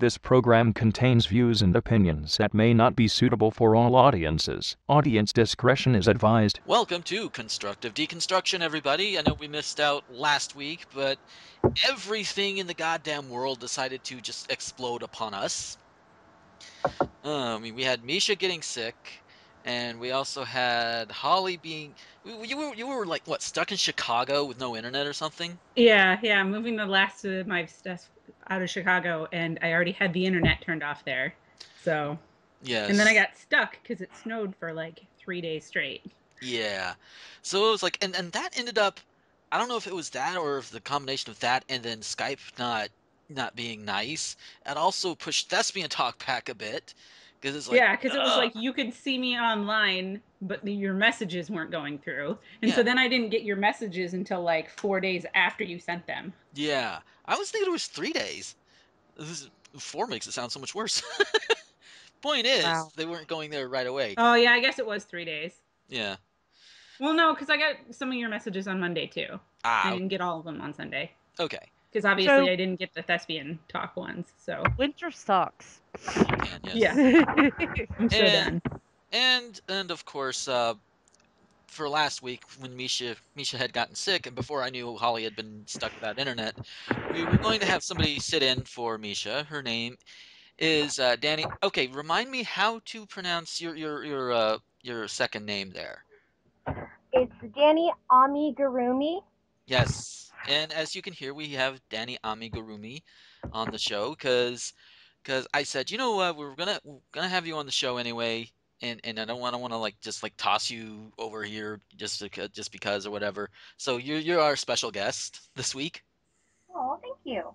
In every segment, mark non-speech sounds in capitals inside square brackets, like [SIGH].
This program contains views and opinions that may not be suitable for all audiences. Audience discretion is advised. Welcome to Constructive Deconstruction, everybody. I know we missed out last week, but everything in the goddamn world decided to just explode upon us. Uh, I mean, we had Misha getting sick, and we also had Holly being. You were you were like what stuck in Chicago with no internet or something? Yeah, yeah. Moving the last of my stuff out of Chicago, and I already had the internet turned off there. So, Yes. and then I got stuck because it snowed for like three days straight. Yeah. So it was like, and and that ended up. I don't know if it was that or if the combination of that and then Skype not not being nice. and also pushed Thespian talk back a bit because it's like yeah, because it was like you could see me online, but the, your messages weren't going through, and so then I didn't get your messages until like four days after you sent them. Yeah, I was thinking it was three days. This is, four makes it sound so much worse. [LAUGHS] Point is, Wow. they weren't going there right away. Oh yeah, I guess it was three days. Yeah. Well, no, because I got some of your messages on Monday too. I Ah. didn't get all of them on Sunday Okay. because obviously So- I didn't get the thespian talk ones. So Winter sucks. And yes. yeah, [LAUGHS] I'm so And- done. And and of course, uh, for last week when Misha Misha had gotten sick, and before I knew Holly had been stuck without internet, we were going to have somebody sit in for Misha. Her name is uh, Danny. Okay, remind me how to pronounce your your your uh, your second name there. It's Danny Amigurumi. Yes, and as you can hear, we have Danny Amigurumi on the show because I said, you know what, we're gonna we're gonna have you on the show anyway, and and I don't want to want to like just like toss you over here just to, just because or whatever. So you're you're our special guest this week. Oh, thank you.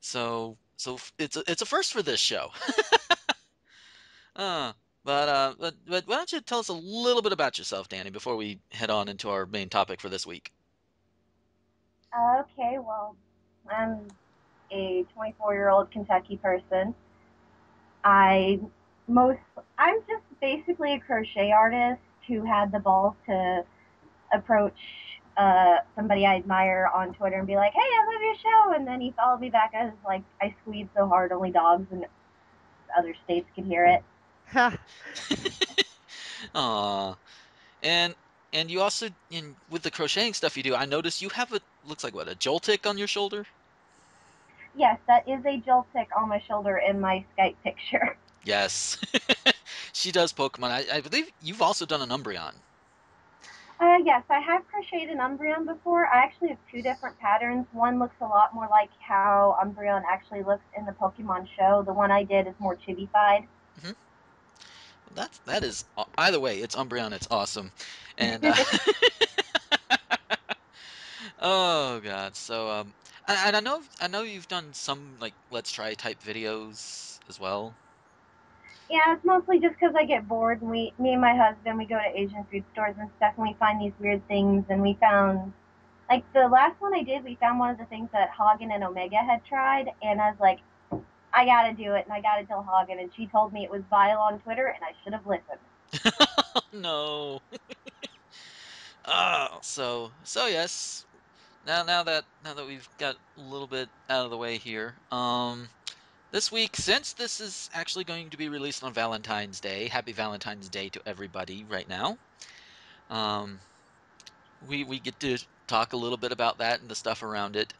So so it's a, it's a first for this show. [LAUGHS] uh, but uh, but but why don't you tell us a little bit about yourself, Danny, before we head on into our main topic for this week? Okay, well, I'm a 24 year old Kentucky person. I most, I'm just basically a crochet artist who had the balls to approach uh, somebody I admire on Twitter and be like, hey, I love your show. And then he followed me back. I was like, I squeezed so hard, only dogs and other states could hear it. [LAUGHS] Aw. And and you also in with the crocheting stuff you do, I noticed you have a looks like what, a Joltik on your shoulder? Yes, that is a Joltik on my shoulder in my Skype picture. [LAUGHS] Yes. [LAUGHS] she does Pokemon. I, I believe you've also done an Umbreon. Uh, yes, I have crocheted an Umbreon before. I actually have two different patterns. One looks a lot more like how Umbreon actually looks in the Pokemon show. The one I did is more chibified. That's that is aw- either way, it's Umbreon, it's awesome. And [LAUGHS] uh, Oh god. So um and, I know I know you've done some like let's try type videos as well. Yeah, it's mostly just because I get bored and we, me and my husband, we go to Asian food stores and stuff and we find these weird things and we found, like the last one I did, we found one of the things that Hagen and Omega had tried and I was like, I gotta do it and I gotta tell Hagen and she told me it was vile on Twitter and I should have listened. [LAUGHS] no. [LAUGHS] oh, so so yes. Now now that now that we've got a little bit out of the way here, um, this week since this is actually going to be released on Valentine's Day, happy Valentine's Day to everybody right now. Um, we we get to talk a little bit about that and the stuff around it.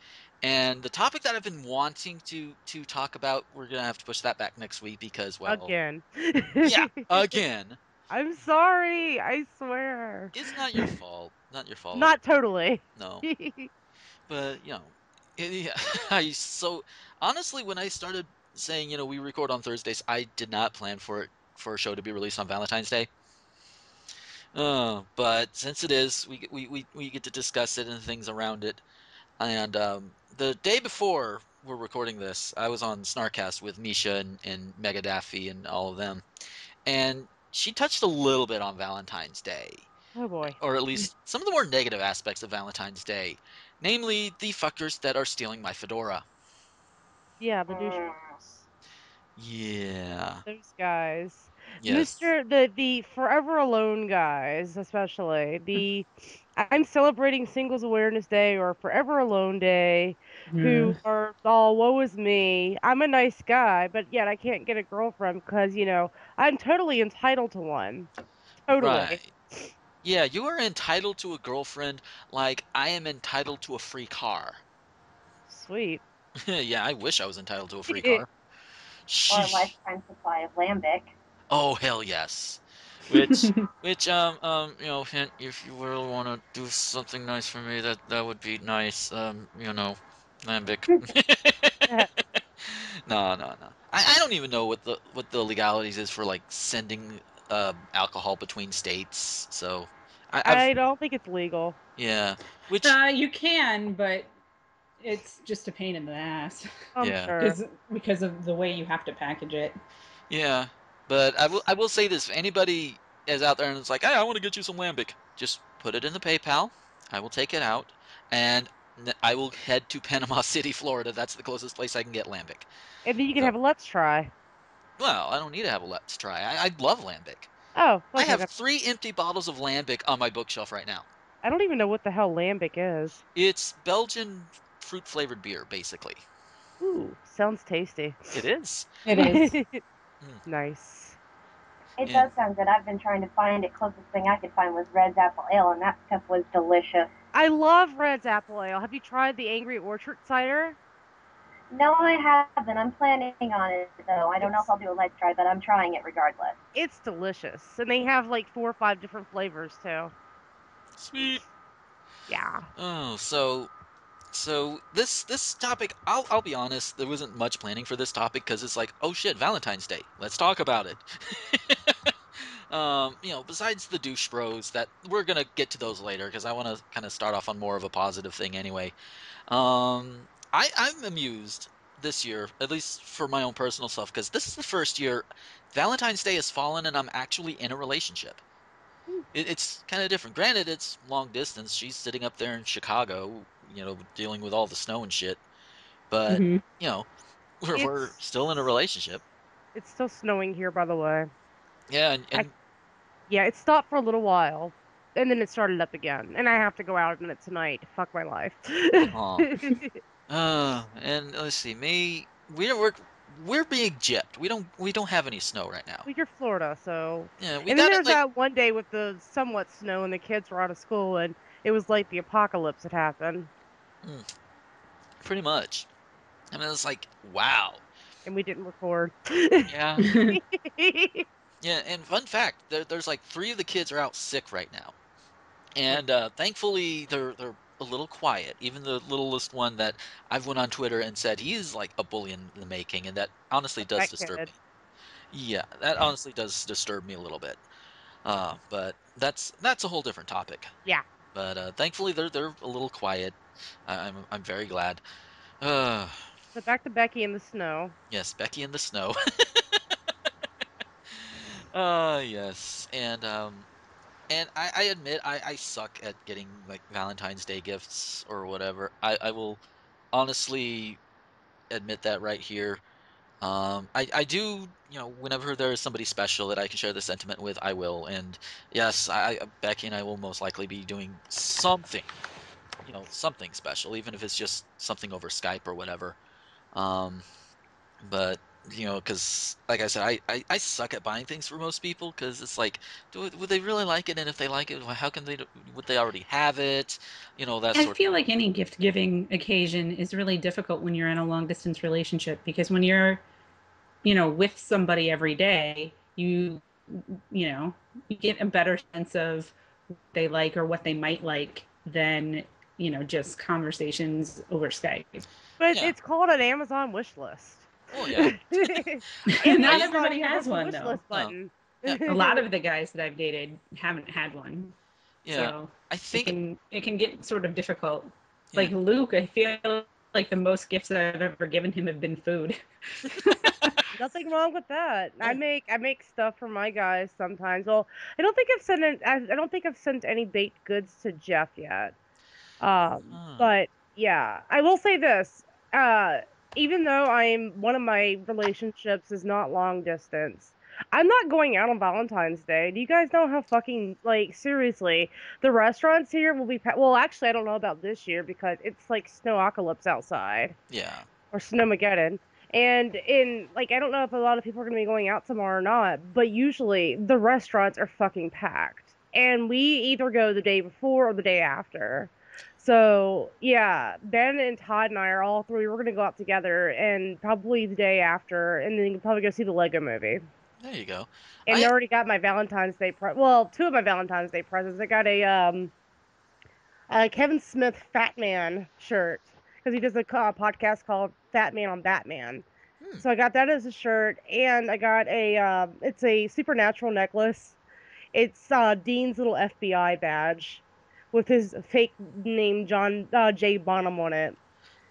And the topic that I've been wanting to to talk about, we're gonna have to push that back next week because well, Again. yeah, [LAUGHS] again. I'm sorry. I swear. It's not your [LAUGHS] fault. Not your fault. Not totally. No. [LAUGHS] But, you know, it, yeah, [LAUGHS] I so honestly when I started saying, you know, we record on Thursdays, I did not plan for it for a show to be released on Valentine's Day. Uh, but since it is, we we, we, we get to discuss it and things around it. And um, the day before we're recording this, I was on Snarkcast with Misha and, and Mega Daffy and all of them. And she touched a little bit on Valentine's Day oh boy. or at least some of the more negative aspects of Valentine's Day, namely the fuckers that are stealing my fedora. Yeah, the douche. Mm. Yeah. Those guys. Yes. Mr. the the forever alone guys, especially [LAUGHS] the I'm celebrating Singles Awareness Day or Forever Alone Day, who Mm. are all woe is me. I'm a nice guy, but yet I can't get a girlfriend because you know I'm totally entitled to one. Totally. Right. Yeah, you are entitled to a girlfriend like I am entitled to a free car. Sweet. [LAUGHS] yeah, I wish I was entitled to a free car. [LAUGHS] Or a lifetime supply of lambic. Oh hell yes. Which [LAUGHS] which um um you know hint if you really want to do something nice for me that that would be nice um you know lambic. [LAUGHS] no no no. I, I don't even know what the what the legalities is for like sending uh, alcohol between states. So I I've, I don't think it's legal. yeah which Uh, you can, but it's just a pain in the ass Yeah. sure. because because of the way you have to package it. Yeah, but I will I will say this: if anybody is out there and it's like, "Hey, I want to get you some lambic," just put it in the PayPal. I will take it out, and I will head to Panama [LAUGHS] City, Florida. That's the closest place I can get lambic. And then you can So- have a let's try. Well, I don't need to have a let's try. I, I love lambic. Oh, I have that's- three empty bottles of lambic on my bookshelf right now. I don't even know what the hell lambic is. It's Belgian fruit flavored beer, basically. Ooh, sounds tasty. It is. It is. [LAUGHS] Mm. nice. It Yeah. does sound good. I've been trying to find it. Closest thing I could find was Red's Apple Ale, and that stuff was delicious. I love Red's apple ale. Have you tried the Angry Orchard cider? No, I haven't. I'm planning on it, though. I don't know if I'll do a let's try, but I'm trying it regardless. It's delicious, and they have like four or five different flavors too. Sweet. Yeah. Oh, so so this this topic, I'll I'll be honest, there wasn't much planning for this topic because it's like, oh shit, Valentine's Day. Let's talk about it. [LAUGHS] um, you know, besides the douche bros, that we're gonna get to those later because I want to kind of start off on more of a positive thing anyway. Um, I I'm amused this year, at least for my own personal self, because this is the first year Valentine's Day has fallen and I'm actually in a relationship. It, it's kind of different. Granted, it's long distance. She's sitting up there in Chicago, you know, dealing with all the snow and shit. But Mhm. you know, we're, we're still in a relationship. It's still snowing here, by the way. Yeah, and, I- Yeah, it stopped for a little while, and then it started up again. And I have to go out in it tonight. Fuck my life. [LAUGHS] Uh, and let's see, me, we don't work. We're being gypped. We don't we don't have any snow right now. well, you're Florida, so. Yeah, we and then there's like that one day with the somewhat snow, and the kids were out of school, and it was like the apocalypse had happened, pretty much. I mean, it's like wow. and we didn't record. Yeah, [LAUGHS] yeah. And fun fact, there, there's like three of the kids are out sick right now, and uh, thankfully they're they're a little quiet. Even the littlest one that I've went on Twitter and said he's like a bully in the making, and that honestly does That disturb kid. me. Yeah, that honestly does disturb me a little bit. Uh, but that's that's a whole different topic. Yeah. But uh, thankfully they're they're a little quiet. I, I'm I'm very glad. Uh, so back to Becky in the snow. yes, Becky in the snow. uh [LAUGHS] yes, and um, and I, I admit I, I suck at getting like Valentine's Day gifts or whatever. I, I will honestly admit that right here. Um, I, I do, you know, whenever there is somebody special that I can share the sentiment with, I will. And yes, I, I- Becky and I will most likely be doing something, you know, something special, even if it's just something over Skype or whatever. Um, but you know, because like I said, I, I, I suck at buying things for most people because it's like, do would they really like it? And if they like it, how can they? Would they already have it? You know, that I feel like any gift giving occasion is really difficult when you're in a long distance relationship because when you're, you know, with somebody every day, you, you know, you get a better sense of what they like or what they might like than, you know, just conversations over Skype. But Yeah. it's called an Amazon wish list. Oh yeah. [LAUGHS] [LAUGHS] And not everybody has gives us a one wish though. list button. Oh. [LAUGHS] A lot of the guys that I've dated haven't had one. Yeah. So I it think. can it can get sort of difficult. Yeah. Like Luke, I feel like the most gifts that I've ever given him have been food. Nothing wrong with that. I make I make stuff for my guys sometimes. Well, I don't think I've sent an, I, I don't think I've sent any baked goods to Jeff yet. Um, Hmm. but yeah, I will say this. Uh, even though I'm one of my relationships is not long distance, I'm not going out on Valentine's Day. Do you guys know how fucking like seriously the restaurants here will be? Pa- well, actually, I don't know about this year because it's like snow snowpocalypse outside Yeah. or snowmageddon. And in like, I don't know if a lot of people are gonna be going out tomorrow or not, but usually the restaurants are fucking packed, and we either go the day before or the day after. So yeah, Ben and Todd and I are all three. We're gonna go out together, and probably the day after, and then you can probably go see the Lego Movie. There you go. And I- I already got my Valentine's Day pre- well, two of my Valentine's Day presents. I got a um a Kevin Smith Fat Man shirt because he does a podcast called Fat Man on Batman. Hmm. So I got that as a shirt, and I got a um it's a supernatural necklace. It's uh, Dean's little FBI badge with his fake name John uh, J Bonham on it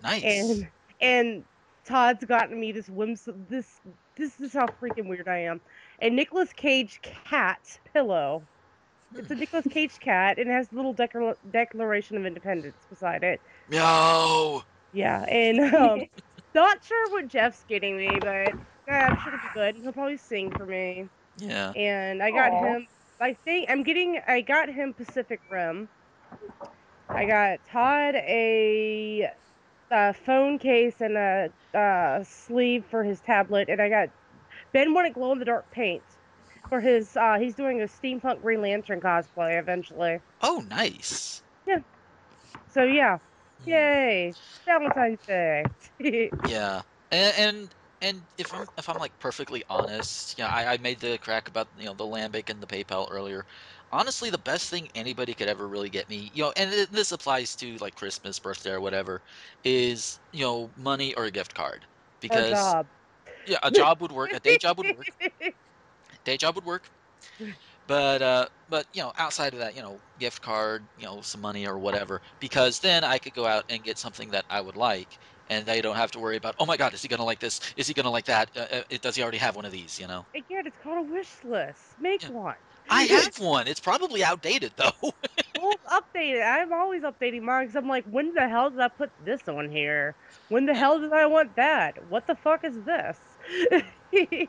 Nice. and and Todd's gotten me this whims this this is how freaking weird I am. A Nicolas Cage cat pillow. It's a Nicolas Cage cat and it has a little declar- Declaration of Independence beside it. Yo. Yeah, and um, [LAUGHS] not sure what Jeff's getting me, but uh, I'm sure it'll be good. He'll probably sing for me. Yeah. And I got Aw. him. I think I'm getting. I got him Pacific Rim. I got Todd a, uh phone case and a uh, sleeve for his tablet, and I got Ben wanted glow in the dark paint for his. Uh, he's doing a steampunk Green Lantern cosplay eventually. Oh, nice. Yeah. So yeah, Hmm. yay! Valentine's Day. [LAUGHS] Yeah, and and, and if I'm if I'm like perfectly honest, yeah, I, I made the crack about you know the lambic and the PayPal earlier. Honestly, the best thing anybody could ever really get me, you know, and th- this applies to like Christmas, birthday, or whatever, is you know money or a gift card. Because job. yeah, a job would work, a day job would work, [LAUGHS] day job would work. But uh, but you know, outside of that, you know, gift card, you know, some money or whatever, because then I could go out and get something that I would like, and they don't have to worry about, oh my God, is he gonna like this? Is he gonna like that? Uh, uh, does he already have one of these? You know, Again, it's called a wish list. Make Yeah. one. I have one. It's probably outdated though. [LAUGHS] Well, update it. I'm always updating mine because I'm like, when the hell did I put this on here? When the hell did I want that? What the fuck is this? [LAUGHS]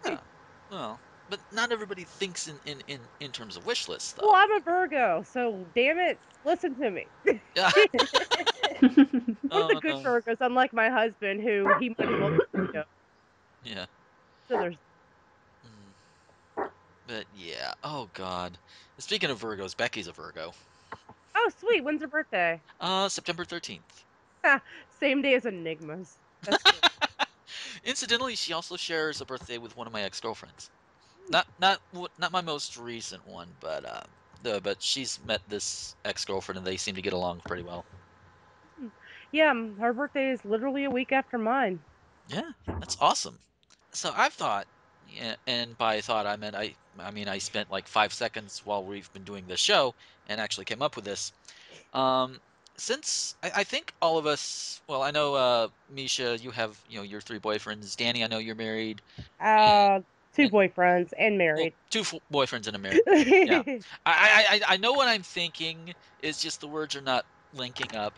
well, but not everybody thinks in in in, in terms of wish lists though. well, I'm a Virgo, so damn it, listen to me. [LAUGHS] Yeah. Oh, of the good no. Virgos, unlike my husband, who he might well be a Virgo. yeah. So there's. But yeah. Oh God. Speaking of Virgos, Becky's a Virgo. oh sweet, when's her birthday? Uh, September thirteenth. [LAUGHS] Same day as Enigmas. [LAUGHS] Incidentally, she also shares a birthday with one of my ex-girlfriends. Not not not my most recent one, but uh, the but she's met this ex-girlfriend and they seem to get along pretty well. yeah, um, her birthday is literally a week after mine. Yeah, that's awesome. So I've thought, yeah, and by thought I meant I I mean I spent like five seconds while we've been doing this show and actually came up with this. Um, since I, I think all of us, well, I know uh, Misha, you have you know your three boyfriends. Danny, I know you're married. Uh, two And- boyfriends and Well, married. two f- boyfriends and a married. [LAUGHS] I, I I I know what I'm thinking. Is just the words are not linking up.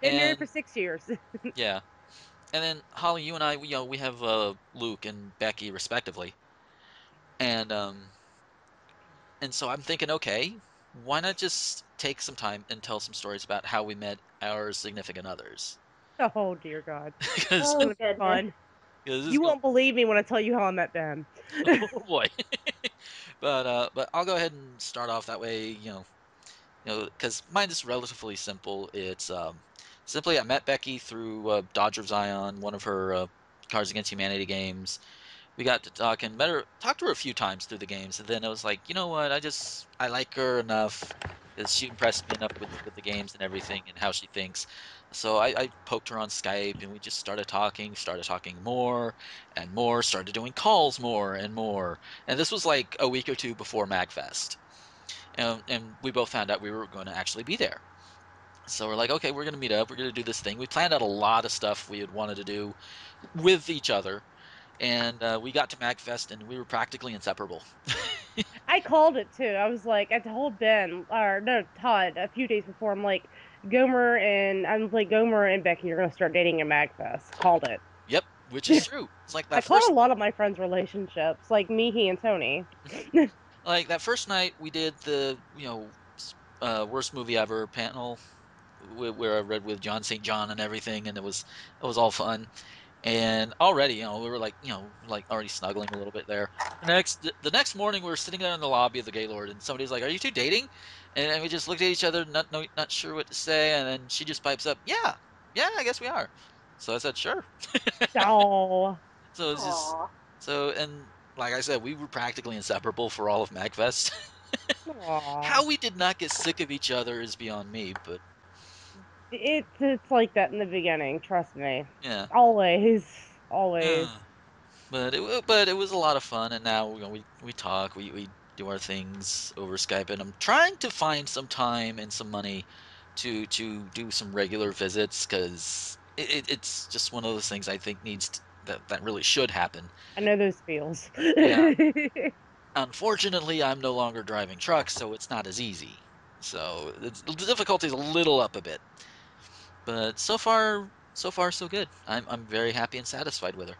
Been married for six years. [LAUGHS] Yeah. And then Holly, you and I, we, you know, we have uh, Luke and Becky respectively, and um, and so I'm thinking, okay, why not just take some time and tell some stories about how we met our significant others? oh dear God, [LAUGHS] Because Oh, goodness. fun. You won't believe me when I tell you how I met Ben. [LAUGHS] oh boy. [LAUGHS] but uh, but I'll go ahead and start off that way. You know, you know, because mine is relatively simple. It's um, simply I met Becky through uh, Dodger of Zion, one of her uh, Cards Against Humanity games. We got to talk and met her, talked to her a few times through the games, and then it was like, you know what? I just I like her enough because she impressed me enough with with the games and everything and how she thinks. So I, I poked her on Skype and we just started talking, started talking more and more, started doing calls more and more. And this was like a week or two before MagFest. And, and we both found out we were going to actually be there. So we're like, okay, we're going to meet up. We're going to do this thing. We planned out a lot of stuff we had wanted to do with each other. And uh, we got to MagFest and we were practically inseparable. [LAUGHS] I called it too. I was like, I told Ben or no Todd a few days before. I'm like, Gomer and I'm like Gomer and Becky you're gonna start dating at Magfest. Called it. Yep, which is true. It's like [LAUGHS] I that call first a lot of my friends' relationships, like Mihi and Tony. [LAUGHS] like that first night we did the you know uh, worst movie ever panel where I read with John St. John and everything, and it was it was all fun. And already, you know, we were like, you know, like already snuggling a little bit there. Next, the next morning, we were sitting there in the lobby of the Gaylord, and somebody's like, "Are you two dating?" And, and we just looked at each other, not no, not sure what to say. And then she just pipes up, "Yeah, yeah, I guess we are." So I said, "Sure." [LAUGHS] oh, So it's just so, and like I said, we were practically inseparable for all of MagFest. [LAUGHS] How we did not get sick of each other is beyond me, but It's it's like that in the beginning. Trust me. yeah. Always, always. Yeah. But it but it was a lot of fun, and now you know, we we talk, we we do our things over Skype, and I'm trying to find some time and some money to to do some regular visits because it, it, it's just one of those things I think needs to, that that really should happen. I know those feels. Yeah. [LAUGHS] Unfortunately, I'm no longer driving trucks, so it's not as easy. So the is a little up a bit. But so far, so far, so good. I'm I'm very happy and satisfied with her.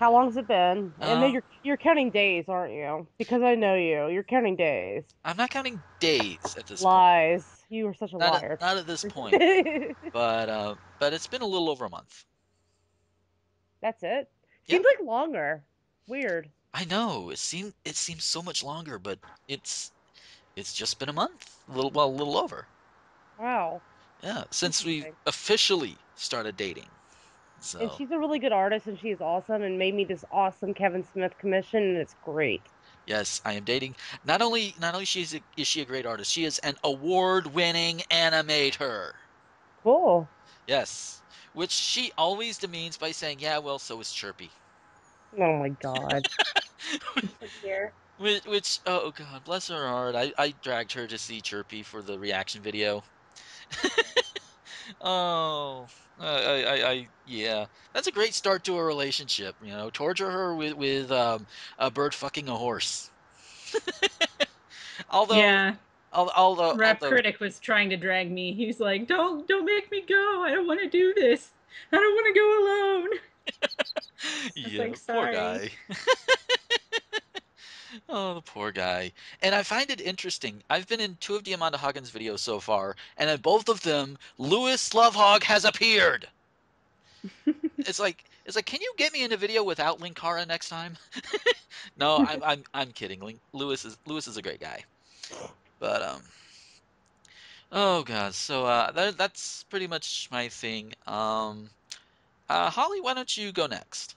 How long's it been? I know Uh, you're you're counting days, aren't you? Because I know you. You're counting days. I'm not counting days at this point. Lies. You are such a Not liar. at, not at this point. [LAUGHS] but uh, but it's been a little over a month. That's it. Seems like longer. Weird. I know it seemed it seems so much longer, but it's it's just been a month. A little well, a little over. Wow. Yeah, since we officially started dating. So And she's a really good artist, and she's awesome, and made me this awesome Kevin Smith commission, and it's great. yes, I am dating. Not only not only she's a, is she a great artist, she is an award-winning animator. Cool. Yes, which she always demeans by saying, "Yeah, well, so is Chirpy." Oh my god. [LAUGHS] Which, which oh god, bless her heart. I, I dragged her to see Chirpy for the reaction video. [LAUGHS] oh, I, I, I, yeah, that's a great start to a relationship. You know, torture her with with um, a bird fucking a horse. [LAUGHS] although, yeah, al- although, Rap although, Critic was trying to drag me. He's like, "Don't, don't make me go. I don't want to do this. I don't want to go alone." [LAUGHS] yeah, like, poor guy. Oh, the poor guy. And I find it interesting. I've been in two of the Amanda Huggins videos so far, and in both of them, Lewis Lovhaug has appeared. it's like it's like, can you get me in a video without Linkara next time? [LAUGHS] no, I'm I'm I'm kidding. Link, Lewis is Lewis is a great guy, but um. Oh god, so uh, that, that's pretty much my thing. Um, uh, Holly, why don't you go next?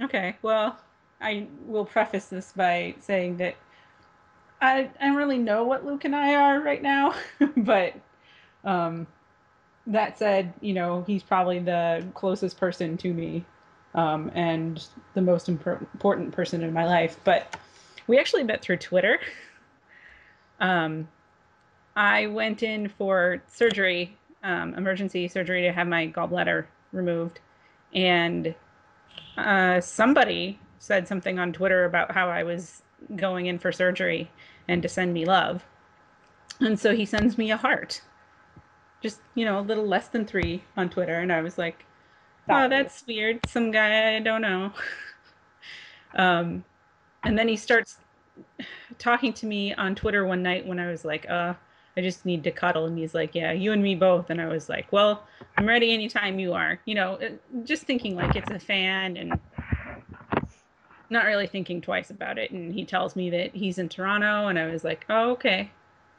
Okay, well, I will preface this by saying that I, I don't really know what Luke and I are right now, [LAUGHS] but um, that said, you know, he's probably the closest person to me um, and the most impor- important person in my life. But we actually met through Twitter. [LAUGHS] Um, I went in for surgery, um, emergency surgery to have my gallbladder removed, and uh, somebody said something on Twitter about how I was going in for surgery and to send me love. And so he sends me a heart. Just, you know, a little less than three on Twitter. And I was like, oh, that's weird. Some guy I don't know. [LAUGHS] um, and then he starts talking to me on Twitter one night when I was like, uh, I just need to cuddle. And he's like, yeah, you and me both. And I was like, well, I'm ready anytime you are. You know, just thinking like it's a fan and not really thinking twice about it. And he tells me that he's in Toronto. And I was like, oh, okay.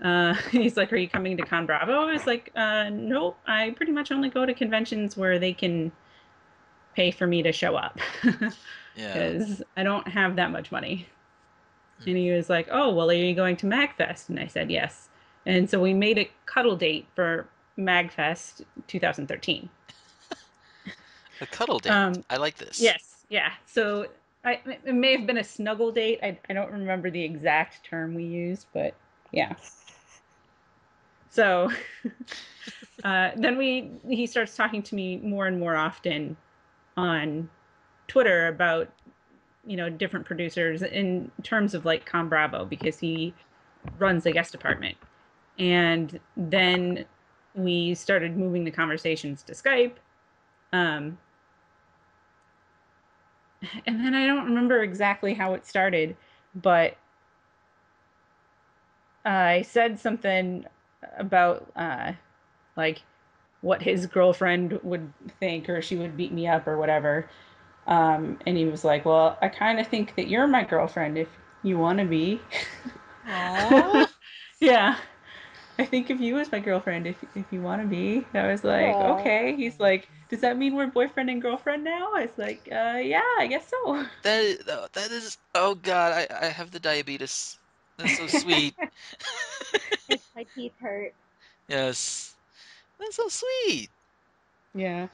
Uh, [LAUGHS] he's like, are you coming to ConBravo? I was like, uh, nope. I pretty much only go to conventions where they can pay for me to show up [LAUGHS] Yeah. because I don't have that much money. And he was like, "Oh, well, are you going to Magfest?" And I said, "Yes." And so we made a cuddle date for Magfest 2013. [LAUGHS] A cuddle date. Um, I like this. Yes, yeah. So I, it may have been a snuggle date. I, I don't remember the exact term we used, but yeah. So [LAUGHS] uh, then we he starts talking to me more and more often on Twitter about you know different producers in terms of like ConBravo because he runs the guest department, and then we started moving the conversations to Skype. Um, [LAUGHS] and then I don't remember exactly how it started, but I said something about uh, like what his girlfriend would think or she would beat me up or whatever. Um, and he was like, "Well, I kind of think that you're my girlfriend if you want to be." [LAUGHS] Yeah. I think of you as my girlfriend if if you want to be. I was like, Aw. okay. He's like, does that mean we're boyfriend and girlfriend now? I was like, uh, yeah, I guess so. [LAUGHS] that is, that is oh god, I, I have the diabetes. That's so sweet. [LAUGHS] [LAUGHS] My teeth hurt. yes. That's so sweet. Yeah.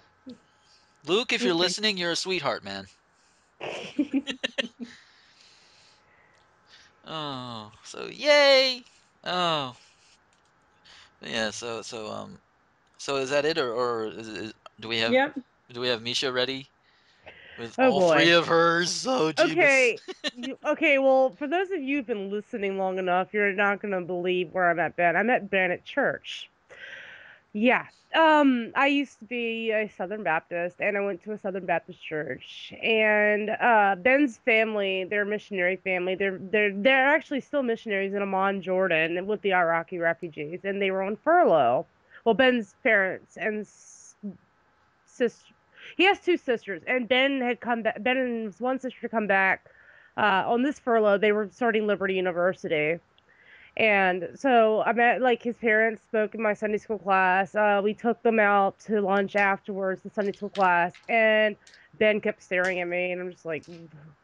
Luke, if you're listening, you're a sweetheart, man. Oh, so yay! Oh, yeah. So so um, so is that it, or or is, is, do we have Yep. do we have Misha ready with Oh, all three of hers? Oh. Okay. [LAUGHS] you, okay, well, for those of you who've been listening long enough, you're not going to believe where I'm at Ben. I met Ben at church. Yeah. Um, I used to be a Southern Baptist, and I went to a Southern Baptist church. And uh, Ben's family, they're a missionary family. They're they're they're actually still missionaries in Amman, Jordan, with the Iraqi refugees, and they were on furlough. Well, Ben's parents and sister, he has two sisters, and Ben had come back. Ben and his one sister come back uh, on this furlough. They were starting Liberty University. And so I met like his parents spoke in my Sunday school class. Uh, we took them out to lunch afterwards, the Sunday school class, and Ben kept staring at me, and I'm just like,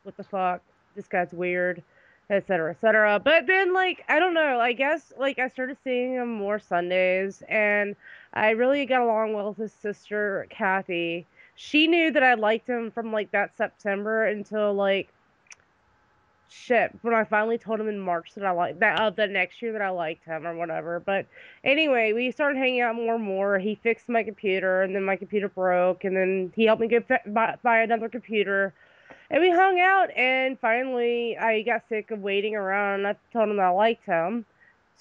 "What the fuck? This guy's weird." etc., cetera, et cetera. But then, like, I don't know. I guess, like, I started seeing him more Sundays, and I really got along well with his sister, Kathy. She knew that I liked him from, like, that September until, like, shit when I finally told him in March that I like that uh, the next year that I liked him or whatever. But anyway, we started hanging out more and more. He fixed my computer, and then my computer broke, and then he helped me get buy, buy another computer. And we hung out, and finally, I got sick of waiting around. And I told him I liked him.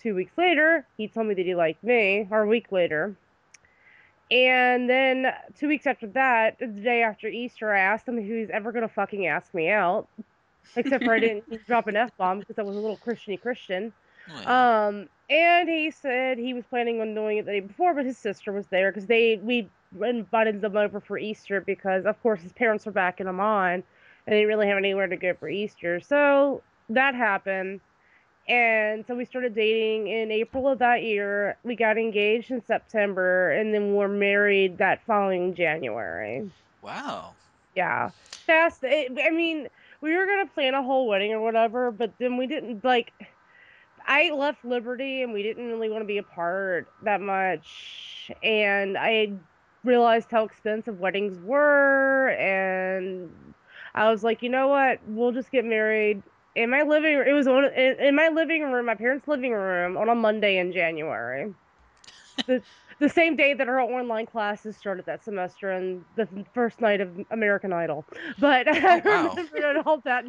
Two weeks later, he told me that he liked me, or a week later. And then two weeks after that, the day after Easter, I asked him if he was ever gonna fucking ask me out. Except for I didn't [LAUGHS] drop an F bomb because I was a little Christiany Christian. Oh, yeah. Um, and he said he was planning on doing it the day before, but his sister was there because they we invited them over for Easter because of course his parents were back in Amman and they didn't really have anywhere to go for Easter. So that happened. And so we started dating in April of that year. We got engaged in September and then we're married that following January. wow. Yeah. Fast. It, I mean, we were going to plan a whole wedding or whatever, but then we didn't like I left Liberty and we didn't really want to be apart that much. And I realized how expensive weddings were. And I was like, you know what? We'll just get married in my living It was on, in, in my living room, my parents' living room on a Monday in January. [LAUGHS] the same day that our online classes started that semester and the first night of American Idol. But I remember it all that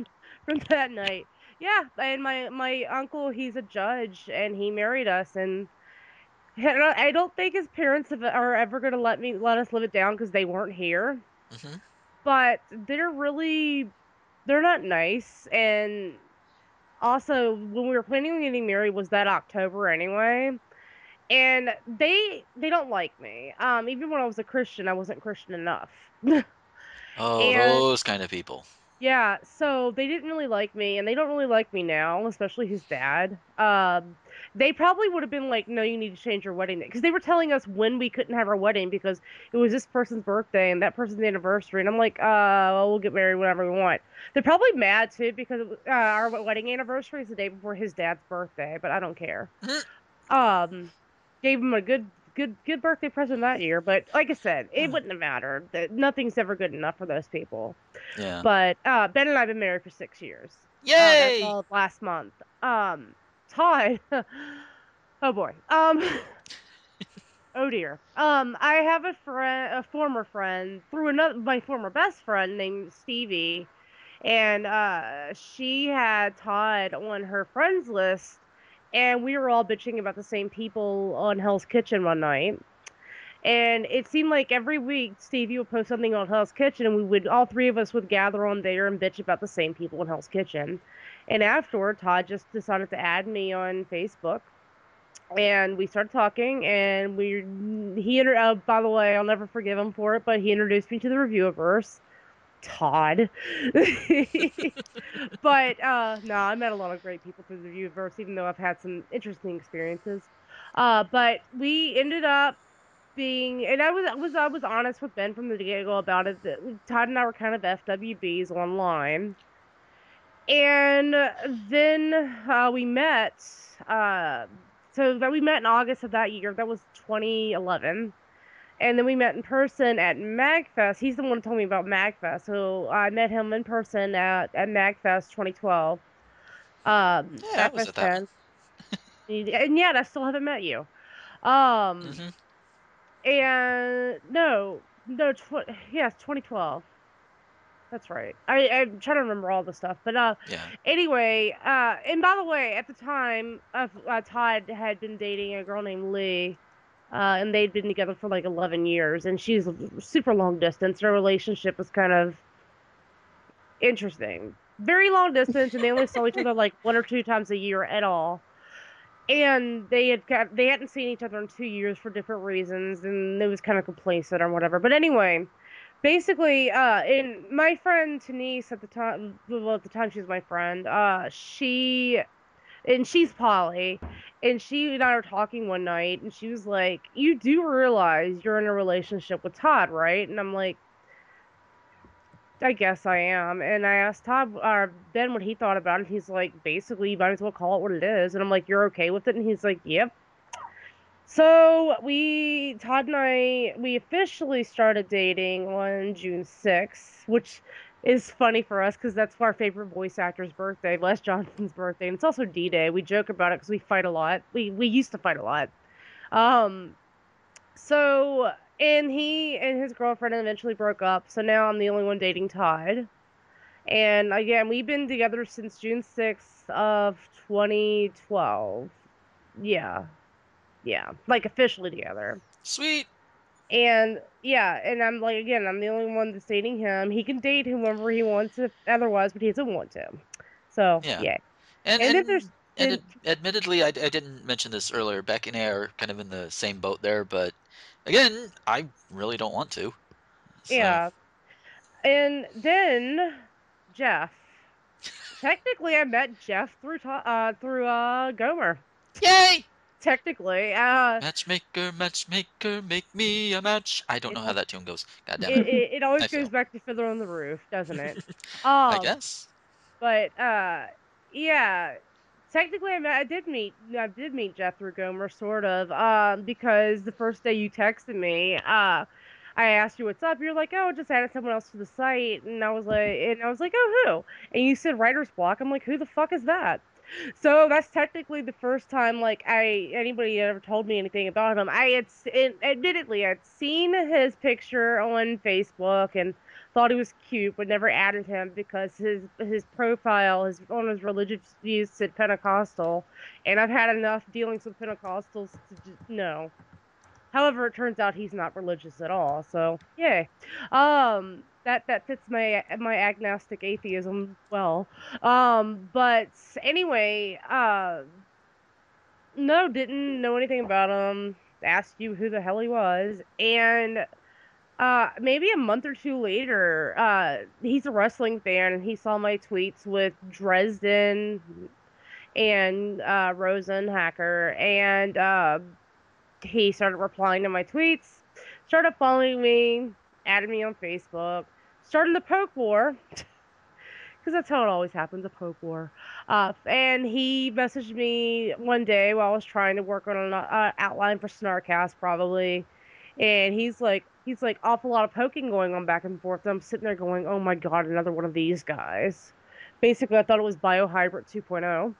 from that night. Yeah, and my my uncle, he's a judge, and he married us, and I don't think his parents have, are ever gonna let me let us live it down because they weren't here. hmm But they're really, they're not nice, and also when we were planning on getting married was that October anyway, and they they don't like me. Um, even when I was a Christian, I wasn't Christian enough. [LAUGHS] Oh, And- those kind of people. Yeah, so they didn't really like me, and they don't really like me now, especially his dad. Um, they probably would have been like, "No, you need to change your wedding date," because they were telling us when we couldn't have our wedding because it was this person's birthday and that person's anniversary, and I'm like, "Uh, well, we'll get married whenever we want." They're probably mad too because uh, our wedding anniversary is the day before his dad's birthday, but I don't care. um, gave him a good, good, good birthday present that year, but like I said, it Hmm. wouldn't have mattered. Nothing's ever good enough for those people. Yeah. But uh, Ben and I have been married for six years. Uh, Yay! all last month. Um, Todd. [LAUGHS] oh boy. Um. [LAUGHS] oh dear. Um, I have a friend, a former friend, through another my former best friend named Stevie, and uh, she had Todd on her friends list, and we were all bitching about the same people on Hell's Kitchen one night. And it seemed like every week Stevie would post something on Hell's Kitchen, and we would all three of us would gather on there and bitch about the same people in Hell's Kitchen. And afterward, Todd just decided to add me on Facebook, and we started talking. And we he uh, by the way, I'll never forgive him for it, but he introduced me to the Reviewiverse. Todd. [LAUGHS] but uh no, I met a lot of great people through the Reviewiverse, even though I've had some interesting experiences. Uh, but we ended up being, and I was I was I was honest with Ben from the get go about it. That Todd and I were kind of FWBs online, and then uh, we met. Uh, so that we met in August of that year. That was 2011. And then we met in person at MagFest. He's the one who told me about MagFest. So I met him in person at, at MagFest 2012. Um, Yeah, I was at that [LAUGHS] and yet I still haven't met you. Um, hmm and no, no, tw- yes, 2012. That's right. I, I'm trying to remember all the stuff, but uh, Yeah. anyway, uh, and by the way, at the time, uh, Todd had been dating a girl named Lee, uh, and they'd been together for like 11 years, and she's super long distance. Their relationship was kind of interesting, very long distance, and they only saw each other like one or two times a year at all. And they had got, they hadn't seen each other in two years for different reasons, and it was kind of complacent or whatever. But anyway, basically, uh, and my friend Denise at the time, well, at the time she was my friend, uh, she, and she's poly. and she and I were talking one night, and she was like, "You do realize you're in a relationship with Todd, right?" And I'm like, "I guess I am." And I asked Todd, uh, Ben, what he thought about it. He's like, "Basically, you might as well call it what it is." And I'm like, "You're okay with it?" And he's like, "Yep." So we, Todd and I, we officially started dating on June 6th, which is funny for us because that's our favorite voice actor's birthday, Les Johnson's birthday, and it's also D-Day. We joke about it because we fight a lot. We we used to fight a lot. Um, so and he and his girlfriend eventually broke up. So now I'm the only one dating Todd. And again, we've been together since June 6th of 2012. Yeah. Yeah, like officially together. Sweet. And yeah, and I'm like again, I'm the only one that's dating him. He can date whomever he wants if otherwise, but he doesn't want to. So Yeah. yeah. And, And and, there's- and ad- admittedly, I, I didn't mention this earlier. Beck and I are kind of in the same boat there, but again, I really don't want to. So, Yeah. And then Jeff. [LAUGHS] Technically, I met Jeff through uh through uh Gomer. Yay! Technically, uh, Matchmaker, matchmaker, make me a match. I don't know how that tune goes. God damn it, it. it, it always I goes feel. back to Fiddler on the Roof, doesn't it? [LAUGHS] I Um, guess. But uh, yeah, technically, I, met, I did meet I did meet Jeff through Gomer, sort of, um, because the first day you texted me, uh, I asked you what's up. You're like, oh, just added someone else to the site, and I was like, and I was like, oh, who? And you said Writer's Block. I'm like, who the fuck is that? So that's technically the first time like I anybody ever told me anything about him. I had it, admittedly I'd seen his picture on Facebook and thought he was cute, but never added him because his his profile his on his religious views said Pentecostal, and I've had enough dealings with Pentecostals to just. However, it turns out he's not religious at all, so yay. Um, that that fits my my agnostic atheism well. Um, but anyway, uh, no, didn't know anything about him. Asked you who the hell he was, and uh, maybe a month or two later, uh, he's a wrestling fan, and he saw my tweets with Dresden and uh, Rosen Hacker, and uh, he started replying to my tweets, started following me, added me on Facebook, started the poke war. [LAUGHS] Because that's how it always happens, a poke war. Uh, and he messaged me one day while I was trying to work on an uh, outline for Snarkcast, probably. And he's like, he's like, awful lot of poking going on back and forth. And I'm sitting there going, oh my god, another one of these guys. Basically, I thought it was Biohybrid 2.0.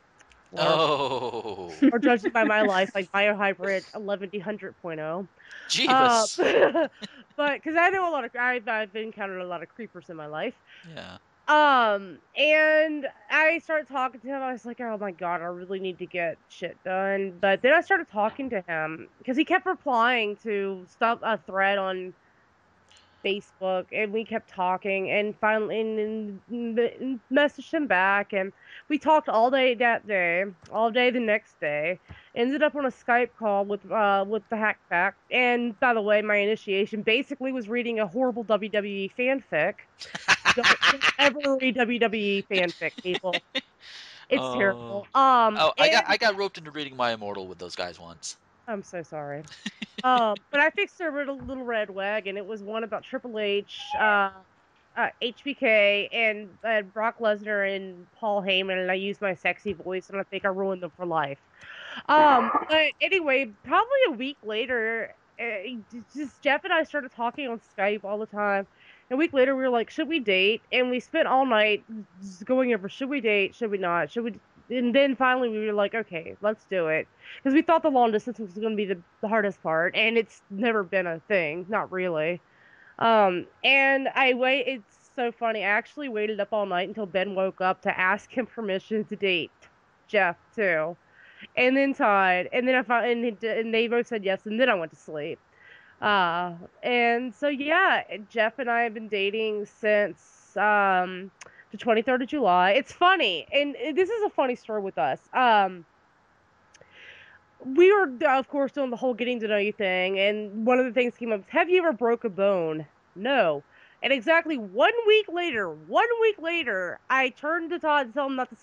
Oh, or judging by my life, like [LAUGHS] Biohybrid 1100.0. Jeebus. Uh, [LAUGHS] but because I know a lot of, I've, I've encountered a lot of creepers in my life. yeah. Um, and I started talking to him. I was like, oh my god, I really need to get shit done. But then I started talking to him because he kept replying to stuff a thread on Facebook, and we kept talking, and finally and, and, and messaged him back, and we talked all day that day, all day the next day. Ended up on a Skype call with uh with the Hack Pack, and by the way, my initiation basically was reading a horrible WWE fanfic. [LAUGHS] don't, ever read WWE fanfic, people. It's Oh. terrible. Um, Oh, I got I got roped into reading My Immortal with those guys once. I'm so sorry. [LAUGHS] um, but I fixed a little, little red wagon. It was one about Triple H, uh, uh, HBK, and uh, Brock Lesnar and Paul Heyman, and I used my sexy voice, and I think I ruined them for life. Um, but anyway, probably a week later, uh, just Jeff and I started talking on Skype all the time. A week later, we were like, "Should we date?" And we spent all night just going over, "Should we date? Should we not? Should we?" And then finally, we were like, "Okay, let's do it." because we thought the long distance was going to be the, the hardest part and it's never been a thing not really. Um and i wait it's so funny i actually waited up all night until ben woke up to ask him [LAUGHS] permission to date jeff too. And then todd and then i found and, and they both said yes and then i went to sleep. Uh and so yeah jeff and i have been dating since um the 23rd of july. It's funny and this is a funny story with us. Um we were of course doing the whole getting to know you thing and one of the things came up have you ever broke a bone? No. And exactly one week later one week later i turned to todd and told him not to,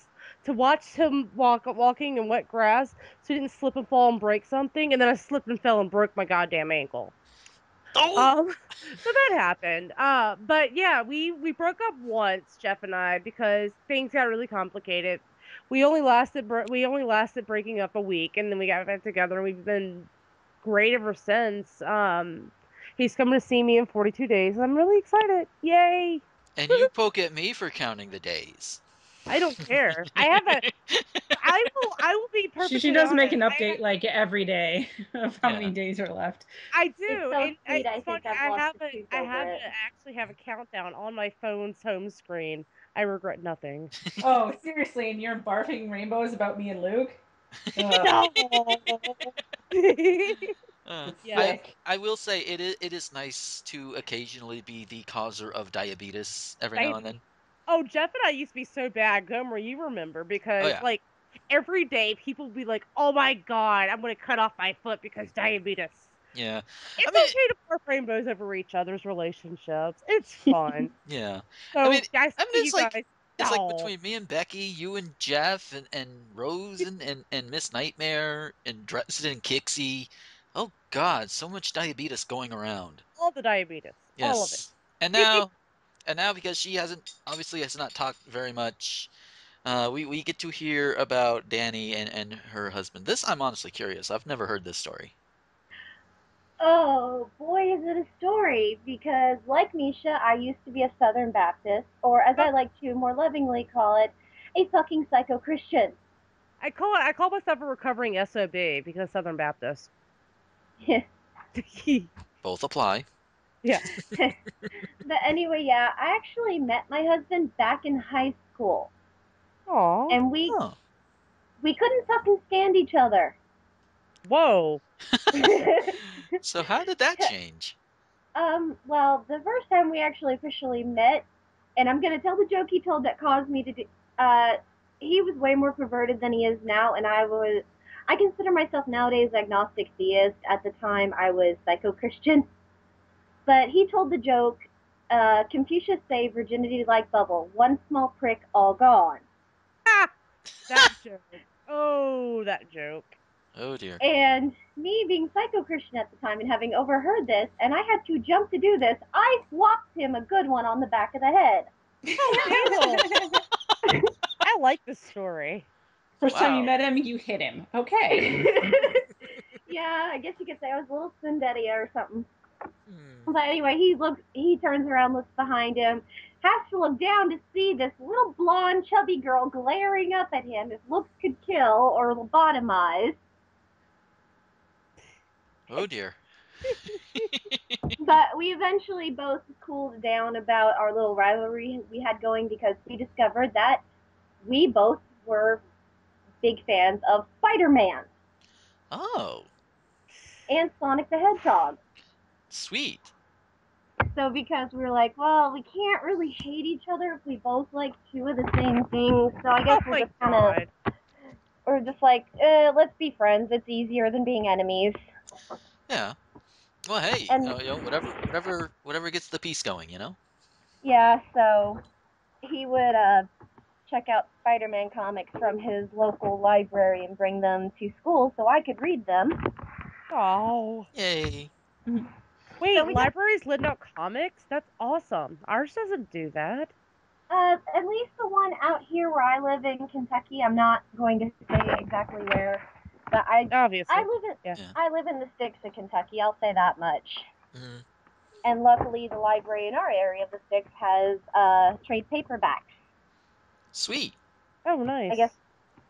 to watch him walk walking in wet grass so he didn't slip and fall and break something and then i slipped and fell and broke my goddamn ankle Oh, um, so that happened. Uh, but yeah, we we broke up once, Jeff and I, because things got really complicated. We only lasted we only lasted breaking up a week, and then we got back together, and we've been great ever since. Um, he's coming to see me in 42 days, and I'm really excited. Yay! and you [LAUGHS] poke at me for counting the days. I don't care. I have a. [LAUGHS] I will. I will be perfectly. She, she does make an honest. I- update like every day [LAUGHS] of how Yeah. many days are left. I do. so and sweet, I think I've I have the a, tooth I over have it. a, actually have a countdown on my phone's home screen. I regret nothing. [LAUGHS] Oh, seriously, and you're barfing rainbows about me and Luke? No. Uh, Yeah. I, I will say it is, it is nice to occasionally be the causer of diabetes every now and then. Oh, Jeff and I used to be so bad, Gomer. You remember oh, because Oh, yeah. like every day people would be like, "Oh my god, I'm gonna cut off my foot because diabetes." Yeah, It's mean- okay to barf rainbows over each other's relationships. It's [LAUGHS] fun. yeah. So I mean- I, I mean, it's like- guys, It's like Oh. between me and Becky, you and Jeff, and, and Rose, and, and, and Miss Nightmare, and Dresden and Kixie. Oh, God, so much diabetes going around. all the diabetes, Yes. all of it. And now, and now because she hasn't obviously has not talked very much, uh, we we get to hear about Danny and and her husband. This I'm honestly curious. I've never heard this story. Oh, boy, is it a story. Because, like Misha, I used to be a Southern Baptist, or as I like to more lovingly call it, a fucking psycho Christian. I call it. I call myself a recovering SOB because Southern Baptist. [LAUGHS] [LAUGHS] Both apply. Yeah. [LAUGHS] But anyway, yeah, I actually met my husband back in high school, Aw. and we Oh, we couldn't fucking stand each other. Whoa. [LAUGHS] so how did that change? um, well, the first time we actually officially met, and I'm gonna tell the joke he told that caused me to do. Uh, he was way more perverted than he is now, and I was. I consider myself nowadays agnostic theist. At the time, I was psycho Christian. But he told the joke. Uh, Confucius say virginity like bubble, one small prick, all gone. Ah, that joke. Oh, that joke. Oh dear. And me being psycho Christian at the time and having overheard this, and I had to jump to do this, I swapped him a good one on the back of the head. [LAUGHS] I like this story. First time you met him, you hit him. Okay. [LAUGHS] yeah, I guess you could say I was a little Cinderia or something. But anyway, he looks, he turns around, looks behind him, has to look down to see this little blonde, chubby girl glaring up at him. If looks could kill or lobotomize. Oh dear. [LAUGHS] but we eventually both cooled down about our little rivalry we had going because we discovered that we both were big fans of Spider-Man Oh, and Sonic the Hedgehog. sweet. So because we were like, well, we can't really hate each other if we both like two of the same things. So I guess oh we're just kind of god. we're just like, uh, let's be friends. It's easier than being enemies. Yeah. Well, hey, And- you know, you know, whatever, whatever, whatever gets the peace going, you know. Yeah. So he would uh check out Spider-Man comics from his local library and bring them to school so I could read them. Oh. Yay. [LAUGHS] Wait, So we just- libraries lend out comics? That's awesome. Ours doesn't do that. Uh, at least the one out here where I live in Kentucky. I'm not going to say exactly where, but I Obviously. I live in Yeah. Yeah. I live in the sticks of Kentucky. I'll say that much. Mhm. And luckily, the library in our area of the sticks has uh, trade paperbacks. Sweet. Oh, nice. I guess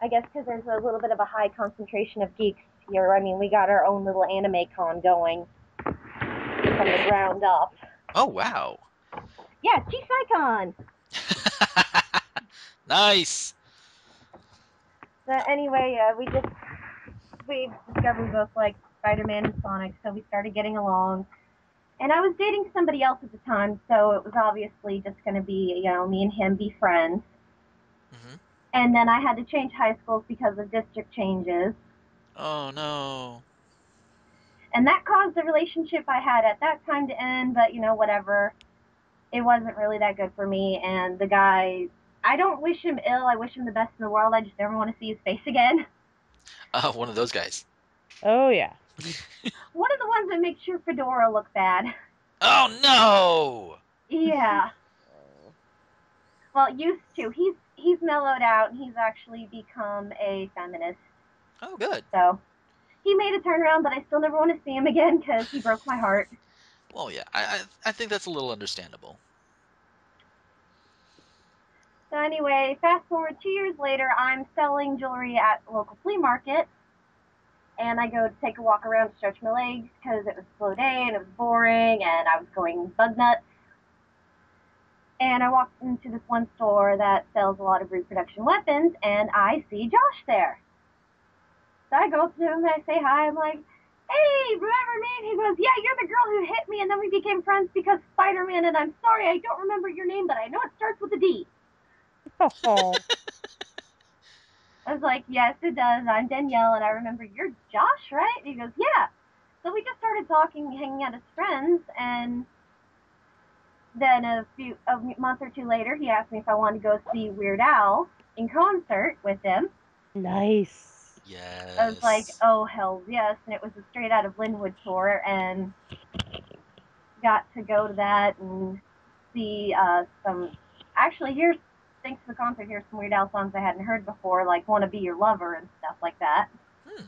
I guess because there's a little bit of a high concentration of geeks here. I mean, we got our own little anime con going from the ground up. Oh wow. Yeah, G-Psycon! [LAUGHS] nice. But anyway, uh, we just we discovered both like Spider-Man and Sonic, so we started getting along. And I was dating somebody else at the time, so it was obviously just going to be, you know, me and him be friends. hmm And then I had to change high schools because of district changes. Oh no. And that caused the relationship I had at that time to end, but you know, whatever. It wasn't really that good for me. And the guy, I don't wish him ill. I wish him the best in the world. I just never want to see his face again. [LAUGHS] Oh, one of those guys. Oh, yeah. [LAUGHS] One of the ones that makes your fedora look bad. Oh no. Yeah. [LAUGHS] Well, used to. He's he's mellowed out and he's actually become a feminist. Oh, good. So he made a turnaround, but I still never want to see him again because he broke my heart. Well, yeah. I, I, I think that's a little understandable. So anyway, fast forward two years later, I'm selling jewelry at a local flea market, and I go to take a walk around to stretch my legs because it was a slow day and it was boring, and I was going bug nuts. And I walked into this one store that sells a lot of reproduction weapons, and I see Josh there. So I go up to him and I say hi. I'm like, "Hey, remember me?" And he goes, "Yeah, you're the girl who hit me, and then we became friends because Spider-Man." And I'm sorry, I don't remember your name, but I know it starts with a D. Oh, I was like, yes, it does. I'm Danielle, and I remember you're Josh, right? And he goes, yeah. So we just started talking, hanging out as friends, and then a few a month or two later, he asked me if I wanted to go see Weird Al in concert with him. nice. Yes. I was like, oh hell yes, and it was a straight out of Lynwood tour, and got to go to that and see uh, some. Actually, here's thanks to the concert. Here's some Weird Al songs I hadn't heard before, like "Wanna Be Your Lover" and stuff like that. Hmm.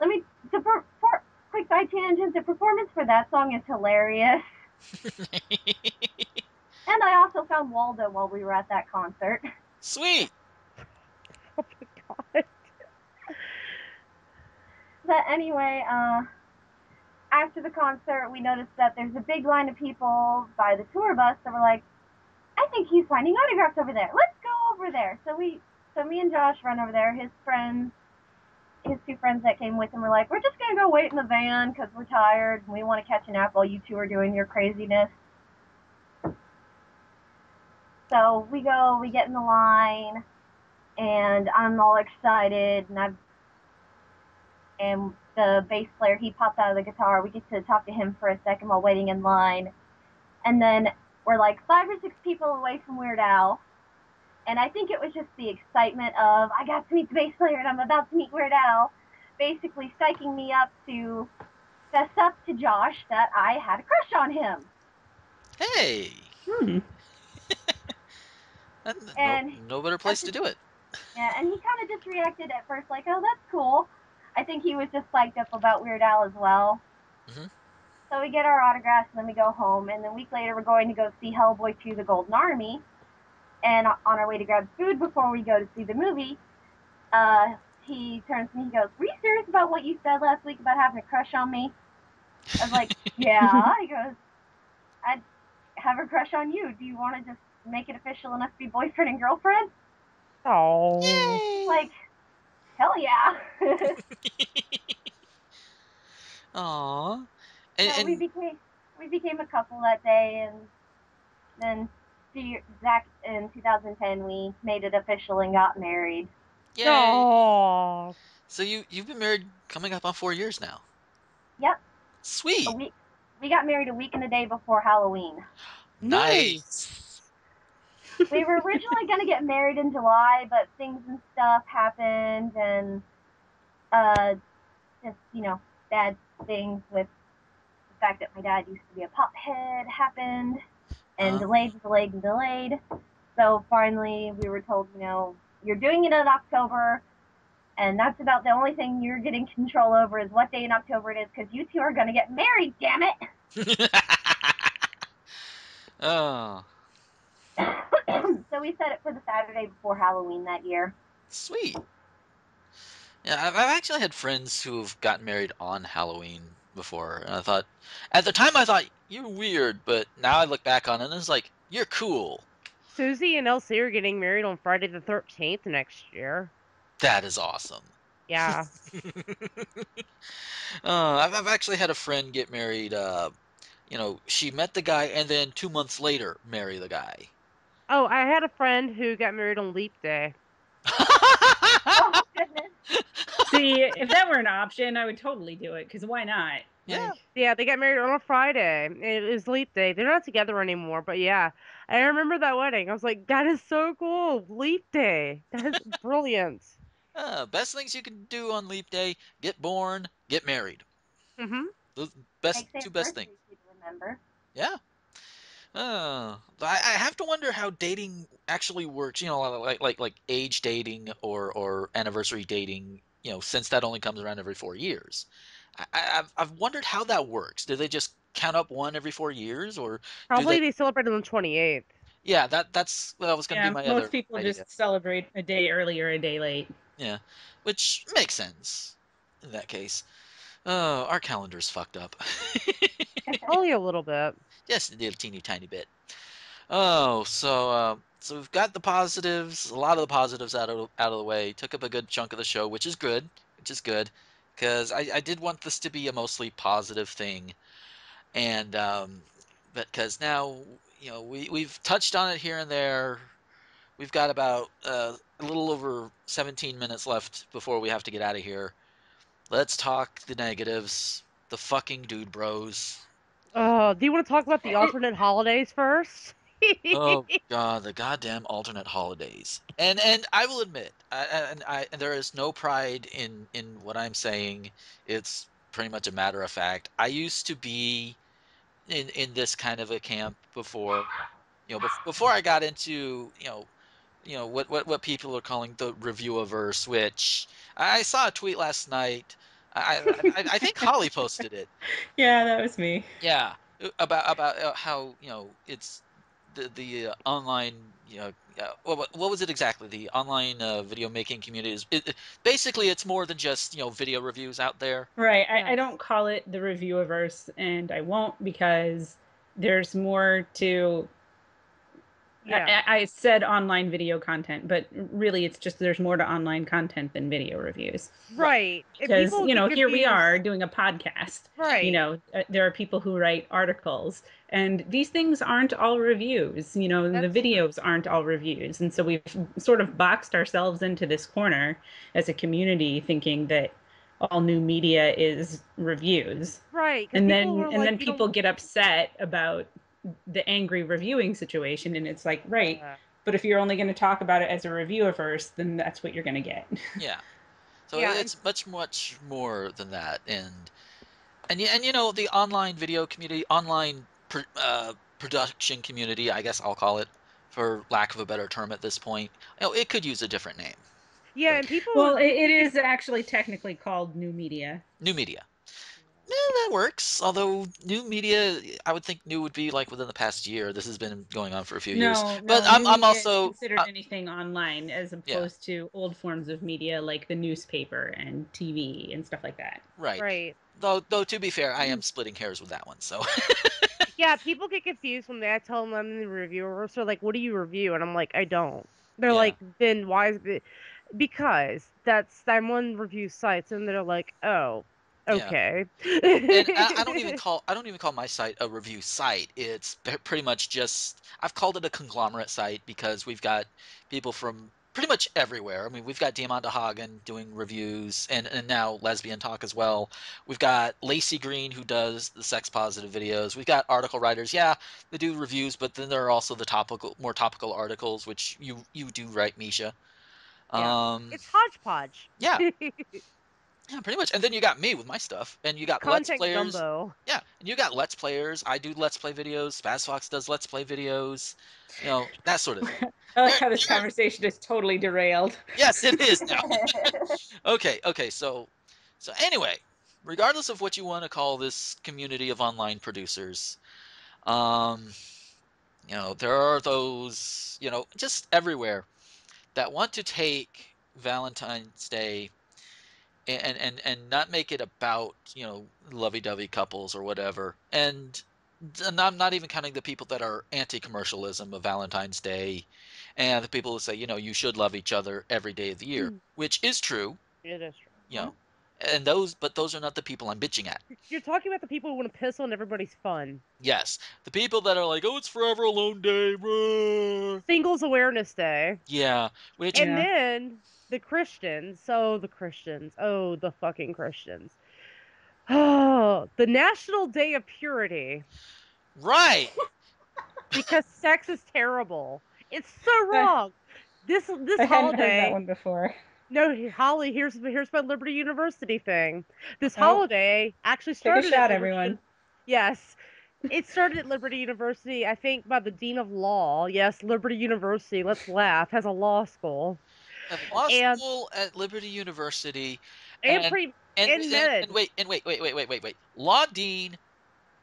Let me to per, for, quick side tangent. The performance for that song is hilarious, [LAUGHS] and I also found Waldo while we were at that concert. Sweet. [LAUGHS] Oh my god. But anyway, uh, after the concert, we noticed that there's a big line of people by the tour bus that were like, I think he's signing autographs over there. Let's go over there. So we, so me and Josh run over there. His friends, his two friends that came with him were like, we're just gonna go wait in the van because we're tired and we want to catch a nap while you two are doing your craziness. So we go, we get in the line, and I'm all excited, and I've and the bass player he pops out of the guitar. We get to talk to him for a second while waiting in line, and then we're like five or six people away from Weird Al, and I think it was just the excitement of I got to meet the bass player and I'm about to meet Weird Al, basically psyching me up to fess up to Josh that I had a crush on him. Hey. Hmm. [LAUGHS] That- no- And no, better place to do it. Yeah, and he kind of just reacted at first like, "Oh, that's cool." I think he was just psyched up about Weird Al as well. Mhm. So we get our autographs and then we go home. And then a week later, we're going to go see Hellboy 2: The Golden Army. And on our way to grab food before we go to see the movie, uh, he turns to me. He goes, "Were you serious about what you said last week about having a crush on me?" I was like, [LAUGHS] yeah. He goes, I have a crush on you. Do you want to just make it official enough to be boyfriend and girlfriend? Oh. Like, hell yeah. [LAUGHS] Aww. And, so we became we became a couple that day, and then the- Zach in 2010 we made it official and got married. yay. Oh. So you you've been married coming up on four years now. Yep. Sweet. A week, we got married a week and a day before Halloween. Nice. We were originally going to get married in July, but things and stuff happened, and uh, just you know, bad things with the fact that my dad used to be a pothead happened, and Uh. delayed, delayed, and delayed. So finally, we were told, you know, you're doing it in October, and that's about the only thing you're getting control over is what day in October it is, because you two are going to get married. Damn it! [LAUGHS] oh, [COUGHS] so we set it for the Saturday before Halloween that year. sweet. Yeah, I've, I've actually had friends who've gotten married on Halloween before, and I thought, at the time, I thought you're weird, but now I look back on it and it's like you're cool. Susie and Elsie are getting married on Friday the 13th next year. That is awesome. Yeah. [LAUGHS] [LAUGHS] uh, I've, I've actually had a friend get married. Uh, you know, she met the guy and then two months later marry the guy. Oh, I had a friend who got married on Leap Day. Oh! [LAUGHS] See, if that were an option, I would totally do it. Because why not? Yeah. Like, Yeah, they got married on a Friday. It was Leap Day. They're not together anymore, but yeah. I remember that wedding. I was like, that is so cool. Leap Day. That is [LAUGHS] brilliant. Uh, best things you can do on Leap Day: get born, get married. Mm hmm Those best two best things. remember. Yeah. Uh, I, I have to wonder how dating actually works. You know, like like like age dating or or anniversary dating. You know, since that only comes around every four years. I, I, I've I've wondered how that works. Do they just count up one every four years, or Probably they- they celebrated on the 28th. yeah, that that's that was gonna yeah, be my most other Most people idea. just celebrate a day early or a day late. Yeah, which makes sense in that case. Oh, our calendar's fucked up. [LAUGHS] Only a little bit. Just a little teeny tiny bit. Oh, so uh, so we've got the positives, a lot of the positives out of out of the way. Took up a good chunk of the show, which is good, which is good, because I, I did want this to be a mostly positive thing, and um, but because now you know we we've touched on it here and there. We've got about uh, a little over 17 minutes left before we have to get out of here. Let's talk the negatives. The fucking dude bros. Oh, do you want to talk about the alternate holidays first? oh [LAUGHS] god, the goddamn alternate holidays. And and I will admit, I, and I and there is no pride in in what I'm saying. It's pretty much a matter of fact. I used to be in in this kind of a camp before, you know, bef- before I got into you know, you know what what what people are calling the review-averse, which I saw a tweet last night. I I, I, I think Holly posted it. [LAUGHS] Yeah, that was me. Yeah, about about uh, how you know it's the the uh, online you know uh, what what- what was it exactly? The online uh, video making community is it, it- basically it's more than just you know video reviews out there. Right. I, I don't call it the reviewiverse, and I won't because there's more to. Yeah. I, I said online video content, but really it's just there's more to online content than video reviews. Right. Because you know here we are doing a podcast. Right. You know uh, there are people who write articles, and these things aren't all reviews. You know the That's- videos aren't all reviews, and so we've sort of boxed ourselves into this corner as a community, thinking that all new media is reviews Right. and then and like, then people get upset about the angry reviewing situation and it's like right Yeah. but if you're only going to talk about it as a reviewer first then that's what you're going to get [LAUGHS] Yeah, so Yeah, and- it's much much more than that, and and y- and you know the online video community, online pr- uh, production community, I guess I'll call it, for lack of a better term at this point. You know, it could use a different name. Yeah, and people. well it, it is actually technically called new media New media. Eh, that works. Although new media, I would think new would be like within the past year. This has been going on for a few no, years. no But I'm- I'm also- considered uh, anything online as opposed to old forms of media like the newspaper and tv and stuff like that Right. right. Though, though to be fair, I am splitting hairs with that one. So Yeah, people get confused when they I tell them I'm the reviewer. So like, what do you review? And I'm like, I don't. They're Yeah. like, then why is it? Because that's I'm on review sites, and they're like, oh, Yeah. Okay. and I, I don't even [LAUGHS] call I don't even call my site a review site. It's pretty much just I've called it a conglomerate site because we've got people from pretty much everywhere. I mean, we've got Diamanda Hagan doing reviews, and and now Lesbian Talk as well. We've got Laci Green who does the sex positive videos. We've got article writers. Yeah, they do reviews, but then there are also the topical, more topical articles, which you you do write, Misha. Yeah. Um, It's hodgepodge. yeah, [LAUGHS] yeah, pretty much. And then you got me with my stuff, and you got let's players. gumbo. Yeah, and you got Let's Players. I do Let's Play videos. Spaz Fox does Let's Play videos. You know, that sort of thing. [LAUGHS] I like how this conversation is totally derailed. Yes, it is now. [LAUGHS] okay, okay, so so anyway, regardless of what you want to call this community of online producers, um, you know, there are those, you know, just everywhere that want to take Valentine's Day and and and not make it about, you know, lovey-dovey couples or whatever. And and I'm not even counting the people that are anti-commercialism of Valentine's Day and the people who say, you know, you should love each other every day of the year, Mm. which is true, It is true. you know. And those but those are not the people I'm bitching at. You're talking about the people who want to piss on everybody's fun. Yes, the people that are like, "Oh, it's Forever Alone Day." bruh." Singles Awareness Day. Yeah, which And Yeah. then the Christians. So the Christians. Oh, the fucking Christians. Oh, [SIGHS] the National Day of Purity. right. [LAUGHS] Because sex is terrible. It's so wrong. This this I hadn't heard holiday. that one before. No, Holly. Here's here's my Liberty University thing. This Oh. holiday actually started. Take a started. at shot, everyone. Yes, it started at Liberty University. I think by the dean of law. Yes, Liberty University. Let's laugh. Has a law school At law And- school at Liberty University, and, And- pre. and, And and, med. and wait, and wait, wait, wait, wait, wait, wait. Law dean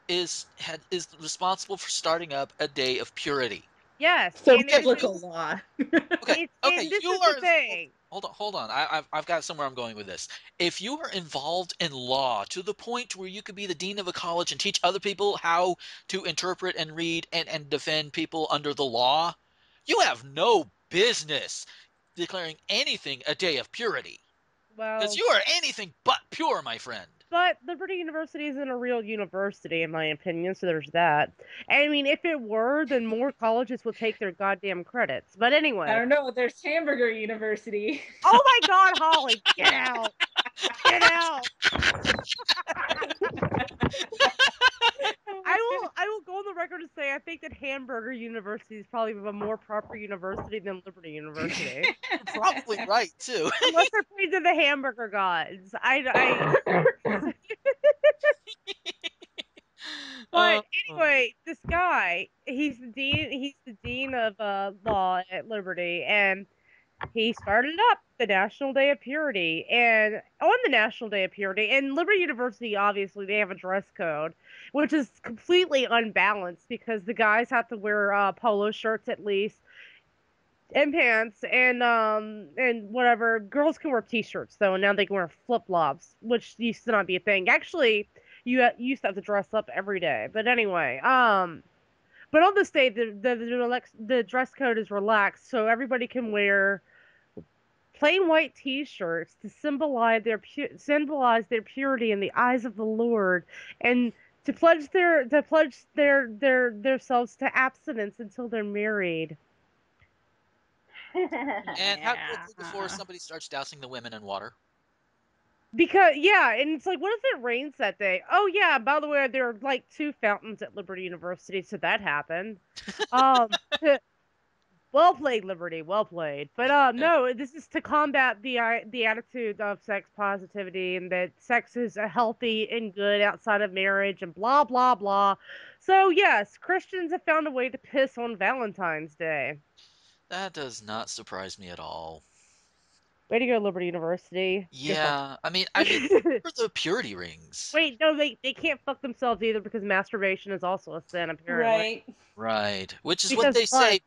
is had is responsible for starting up a day of purity. Yes. So and it's- biblical law. Okay, it's- okay, you are the thing. hold on, hold on. I, I've I've got somewhere I'm going with this. If you are involved in law to the point where you could be the dean of a college and teach other people how to interpret and read and, and defend people under the law, you have no business declaring anything a day of purity. Well, Because you are anything but pure, my friend. but Liberty University isn't a real university, in my opinion. So there's that. I mean, if it were, then more colleges would take their goddamn credits. But anyway. I don't know. There's Hamburger University. Oh my God, Holly, get out! Get out! [LAUGHS] [LAUGHS] [LAUGHS] I will. [LAUGHS] I will go on the record and say I think that Hamburger University is probably a more proper university than Liberty University, You're [LAUGHS] probably right too. unless they're praised of the hamburger gods. I. I but Uh, anyway, this guy, he's the dean. He's the dean of uh, law at Liberty, and he started up the National Day of Purity. And on the National Day of Purity, and Liberty University, obviously, they have a dress code, which is completely unbalanced because the guys have to wear uh, polo shirts at least. And pants and um and whatever. Girls can wear t-shirts though, and now they can wear flip flops, which used to not be a thing. Actually, you uh, used to have to dress up every day. But anyway, um, but on this day, the the the, the dress code is relaxed, so everybody can wear plain white T-shirts to symbolize their pu- symbolize their purity in the eyes of the Lord, and to pledge their to pledge their their themselves to abstinence until they're married. and how quickly before somebody starts dousing the women in water? Because yeah, and it's like, what if it rains that day? Oh yeah, by the way, there are like two fountains at Liberty University, so that happened. [LAUGHS] Um, well played, Liberty. Well played. But uh, no, this is to combat the i- the attitude of sex positivity and that sex is healthy and good outside of marriage and blah blah blah. So yes, Christians have found a way to piss on Valentine's Day. That does not surprise me at all. Way to go, Liberty University. Yeah, I mean, [LAUGHS] I mean, where are the purity rings? Wait, no, they, they can't fuck themselves either because masturbation is also a sin, apparently. Right. Right, which is Because what they say.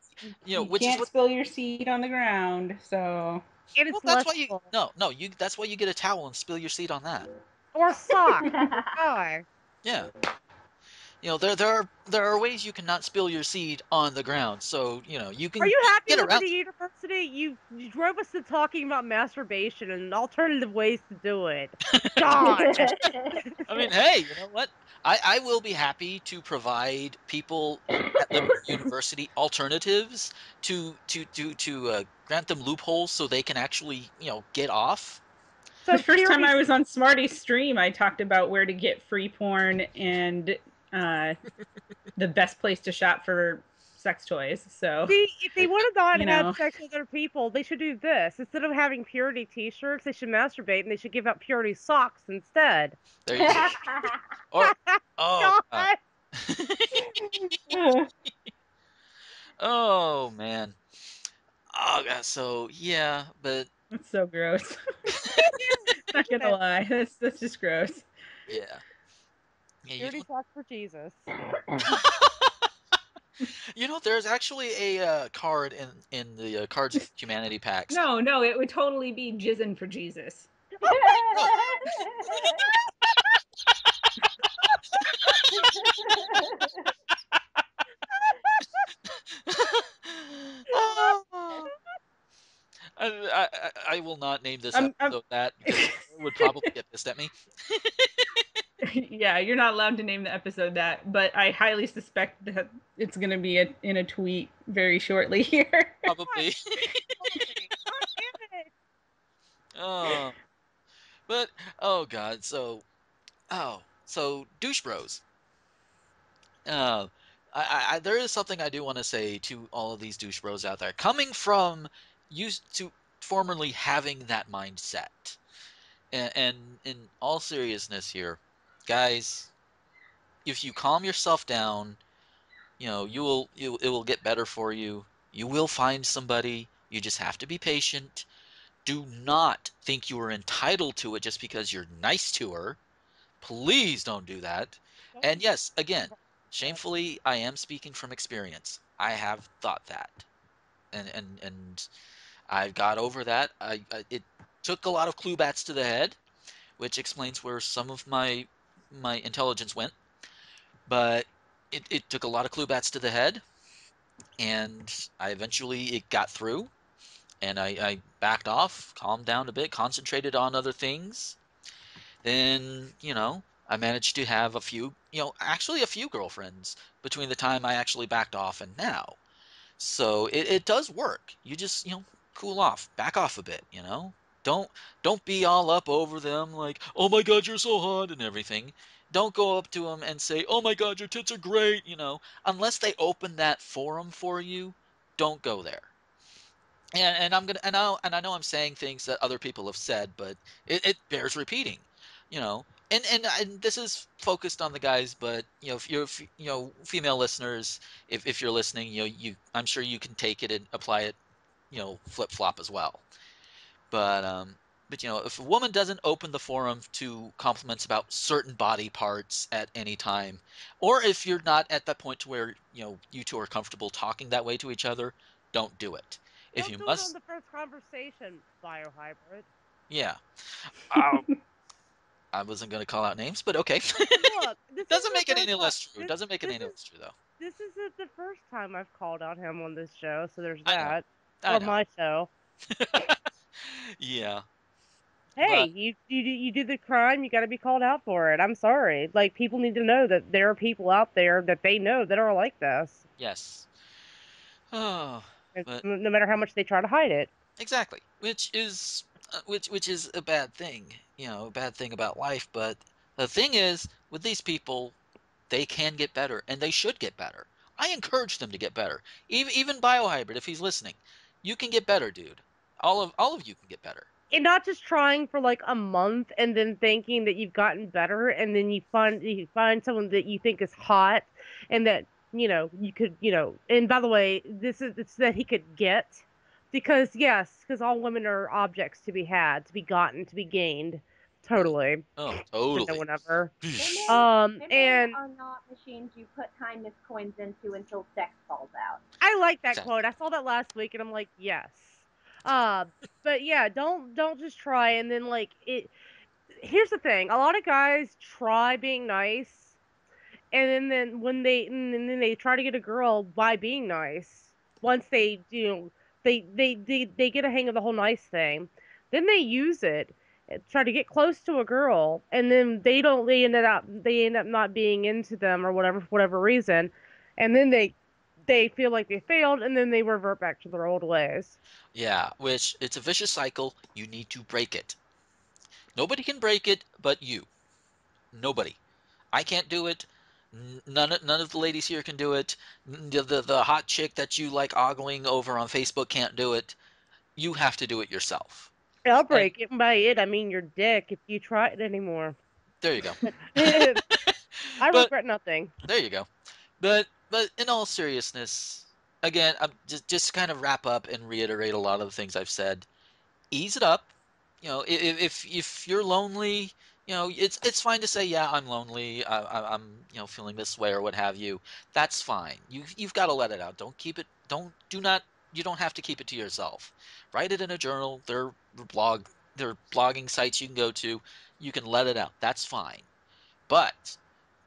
You know, you which is can't what. spill your seed on the ground. So And it's Well, that's why you. lustful. No, no, you. That's why you get a towel and spill your seed on that. or sock. [LAUGHS] Guy. Yeah. You know, there there are there are ways you cannot spill your seed on the ground. So, you know, you can Are you happy get with around the university? You, you drove us to talking about masturbation and alternative ways to do it. [LAUGHS] God. [LAUGHS] I mean, hey, you know what? I, I will be happy to provide people at the [LAUGHS] university alternatives to to to to uh, grant them loopholes so they can actually you know get off. So the first time Fury- I was on Smarty's stream, I talked about where to get free porn and uh, [LAUGHS] the best place to shop for sex toys. So See, if they want to not You have know. sex with other people, they should do this. Instead of having purity T-shirts, they should masturbate and they should give out purity socks instead. There you go. [LAUGHS] Or [LAUGHS] oh, uh, oh man. Oh god. So yeah, but it's so gross. Not gonna lie, that's that's just gross. yeah. Yeah, you Purity know, for Jesus. [LAUGHS] you know, there's actually a uh, card in in the uh, Cards of Humanity packs. No, no, it would totally be jizzing for Jesus. I, [LAUGHS] I, I- I will not name this I'm- I'm- that it would probably get pissed at me. [LAUGHS] [LAUGHS] yeah, you're not allowed to name the episode that, but I highly suspect that it's gonna be a, in a tweet very shortly [LAUGHS] here. Probably. [LAUGHS] oh, but oh god. So, oh, so douche bros. Uh, I, I, I there is something I do want to say to all of these douche bros out there, coming from used to formerly having that mindset, and, and in all seriousness here, guys, if you calm yourself down, you know you will you it will get better for you. You will find somebody. You just have to be patient. Do not think you are entitled to it just because you're nice to her. Please don't do that. And yes, again, shamefully, I am speaking from experience. I have thought that, and and and I've got over that. I, I it took a lot of clue bats to the head, which explains where some of my my intelligence went. But it, it took a lot of clue bats to the head, and I eventually it got through, and I, I backed off, calmed down a bit, concentrated on other things. Then you know I managed to have a few, you know, actually a few girlfriends between the time I actually backed off and now. So it, it does work. You just, you know, cool off, back off a bit, you know? Don't don't be all up over them like, "Oh my god, you're so hot" and everything. Don't go up to them and say, "Oh my god, your tits are great," you know, unless they open that forum for you, don't go there. And, and I'm gonna and I and I know I'm saying things that other people have said, but it, it bears repeating. You know, and, and and this is focused on the guys, but you know, if you're you know female listeners, if, if you're listening, you know, you I'm sure you can take it and apply it, you know, flip flop as well. But um, but you know, if a woman doesn't open the forum to compliments about certain body parts at any time, or if you're not at that point to where you know you two are comfortable talking that way to each other, don't do it. If Don't you do must, it on the first conversation, biohybrid. yeah. Um, [LAUGHS] I wasn't going to call out names, but okay. Look, [LAUGHS] Doesn't make it any less true. This, Doesn't make it any is- less true, though. this isn't the first time I've called out him on this show, so there's I know. that. I on know. my show. [LAUGHS] yeah. Hey, But- you you do- you do the crime, you got to be called out for it. I'm sorry. Like people need to know that there are people out there that they know that are like this, Yes. Oh, But- no no matter how much they try to hide it. exactly. Which is uh, which which is a bad thing, you know, a bad thing about life. But the thing is, with these people, they can get better, and they should get better. I encourage them to get better. Even even Biohybrid, if he's listening, you can get better, dude. All of all of you can get better. And not just trying for like a month and then thinking that you've gotten better, and then you find you find someone that you think is hot, and that you know you could you know. And by the way, this is it's that he could get, because yes, because all women are objects to be had, to be gotten, to be gained, totally. Oh, No totally. one ever. Women- Um, women and are not machines you put kindness coins into until sex falls out. I like that Exactly. quote. I saw that last week, and I'm like, yes. Uh, but yeah, don't don't just try and then like it. here's the thing: a lot of guys try being nice, and then, then when they and then they try to get a girl by being nice. Once they you know they they they, they get a hang of the whole nice thing, then they use it try to get close to a girl and then they don't they ended up they end up not being into them or whatever for whatever reason and then they they feel like they failed and then they revert back to their old ways Yeah, which it's a vicious cycle. You need to break it. Nobody can break it but you. Nobody. I can't do it. None of, none of the ladies here can do it. The, the the hot chick that you like ogling over on Facebook can't do it. You have to do it yourself. i'll break it by it i mean your dick if you try it anymore There you go. [LAUGHS] i [LAUGHS] But- regret nothing There you go. But but in all seriousness, again, I'm just just kind of wrap up and reiterate a lot of the things I've said. Ease it up. You know, i- i- if if you're lonely, you know, it's it's fine to say, yeah, I'm lonely. I, I'm you know feeling this way or what have you. That's fine. You you've got to let it out. Don't keep it. Don't do not. You don't have to keep it to yourself. Write it in a journal. There are blog. There are blogging sites you can go to. You can let it out. That's fine. But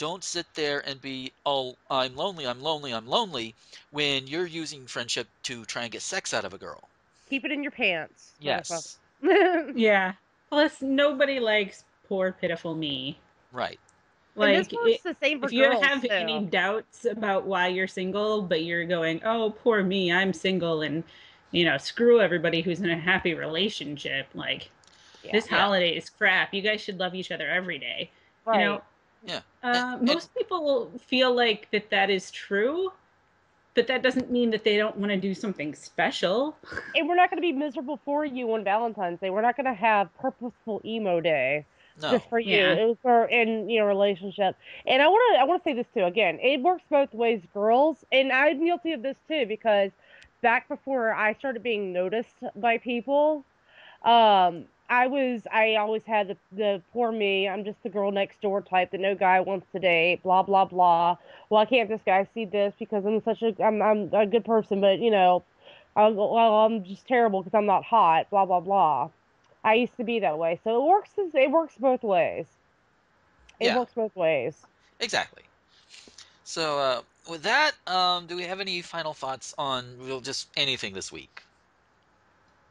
don't sit there and be, oh, I'm lonely, I'm lonely, I'm lonely, when you're using friendship to try and get sex out of a girl. keep it in your pants Yes. [LAUGHS] Yeah. Plus, nobody likes poor, pitiful me. Right. Like, this it- the same for if you girls have too. any doubts about why you're single, but you're going, oh, poor me, I'm single, and, you know, screw everybody who's in a happy relationship. Like, Yeah. this Yeah. holiday is crap. You guys should love each other every day. right. You know, Yeah. uh, And- and- most people feel like that that is true, but that doesn't mean that they don't want to do something special. and we're not going to be miserable for you on Valentine's Day. We're not going to have purposeful emo day No. just for you. Yeah. It was for in you know relationship. And I want to I want to say this too. Again, it works both ways, girls. And I'm guilty of this too because back before I started being noticed by people, um, I was I always had the, the poor me. I'm just the girl next door type that no guy wants to date. Blah blah blah. Well, I can't this guy see this because I'm such a I'm I'm a good person, but you know, I, well I'm just terrible because I'm not hot. Blah blah blah. I used to be that way, so it works. It works both ways. It Yeah. works both ways. Exactly. So, uh, with that, um, do we have any final thoughts on real just anything this week?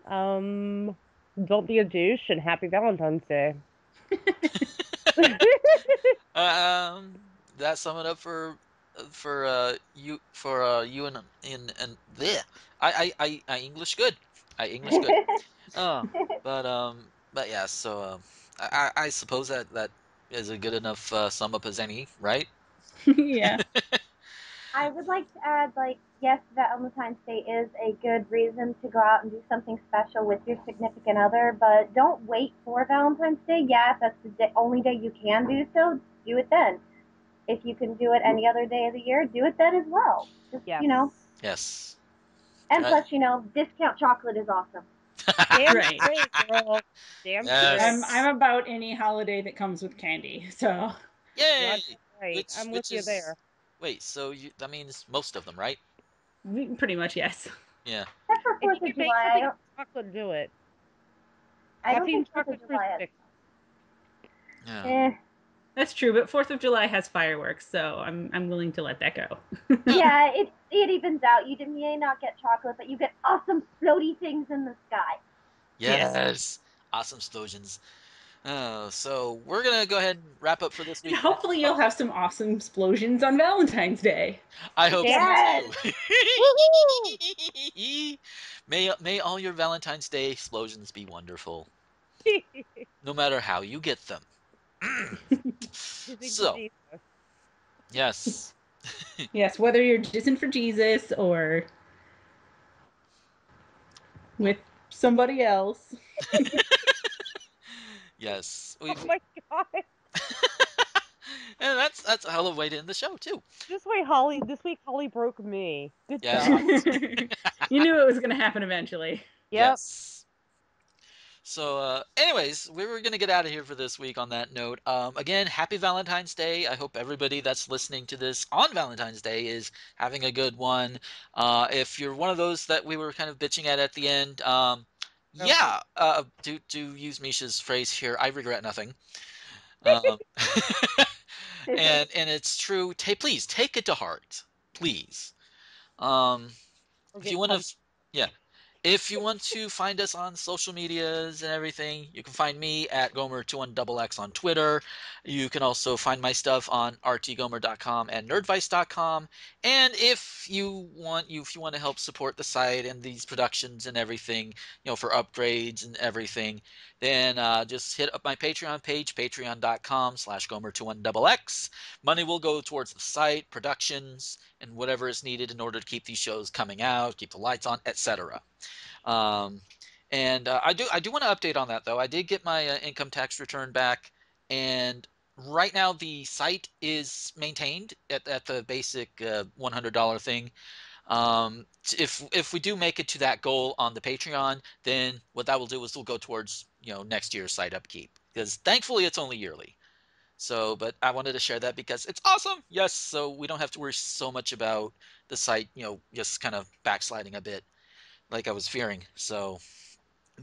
Um, don't be a douche and happy Valentine's Day. [LAUGHS] Um, that sum it up for for uh you for uh you and in and there. I, I I I English good. I English good. Oh, [LAUGHS] but um, but yeah. So um, I I I suppose that that is a good enough uh, sum up as any, right? [LAUGHS] yeah. I would like to add, like, yes, Valentine's Day is a good reason to go out and do something special with your significant other, but don't wait for Valentine's Day. Yeah, if that's the day, only day you can do so, do it then. If you can do it any other day of the year, do it then as well. Just, Yes. you know, Yes. and Right. plus, you know, discount chocolate is awesome. [LAUGHS] Damn Right. straight, girl. Damn Yes. I'm. I'm about any holiday that comes with candy. So Yay! Right. Which- I'm which with you is- there. Wait, so you that means most of them, right? We- pretty much yes. Yeah. Except for Fourth of July, I don't, chocolate, do it. I don't think Fourth chocolate of July. Yeah. eh. That's true, but Fourth of July has fireworks, so I'm I'm willing to let that go. [LAUGHS] yeah, it it evens out. You did- may not get chocolate, but you get awesome floaty things in the sky. Yes. Yes. Awesome explosions. Uh, so we're gonna go ahead and wrap up for this week. hopefully you'll have some awesome explosions on Valentine's Day. I hope Yes. so too. [LAUGHS] may may all your Valentine's Day explosions be wonderful, [LAUGHS] no matter how you get them. So. yes. [LAUGHS] Yes, whether you're jizzing for Jesus or with somebody else. Yes. Oh We've, my god. [LAUGHS] and that's that's a hell of a way to end the show too. This way, Holly. This week, Holly broke me. Good Yes. job. [LAUGHS] you knew it was going to happen eventually. Yep. Yes. So, uh, anyways, we were going to get out of here for this week on that note. Um, again, happy Valentine's Day. I hope everybody that's listening to this on Valentine's Day is having a good one. Uh, if you're one of those that we were kind of bitching at at the end, um, Yeah, uh, do to use Misha's phrase here, I regret nothing. Um, [LAUGHS] [LAUGHS] and and it's true. Ta please take it to heart, please. Um, if you want to, yeah, if you want to find us on social medias and everything, you can find me at Gomer21XX on Twitter. You can also find my stuff on rtgomer.com and nerdvice.com. And if you want, you if you want to help support the site and these productions and everything, you know, for upgrades and everything, then uh, just hit up my Patreon page, patreon.com slash Gomer21XX. Money will go towards the site, productions, and whatever is needed in order to keep these shows coming out, keep the lights on, etc. Um, and uh, I do I do want to update on that though. I did get my uh, income tax return back, and right now the site is maintained at, at the basic uh, $100 thing. Um, if if we do make it to that goal on the Patreon, then what that will do is we'll go towards you know next year's site upkeep because thankfully it's only yearly. So, but I wanted to share that because it's awesome. Yes, so we don't have to worry so much about the site, you know, just kind of backsliding a bit like I was fearing. So,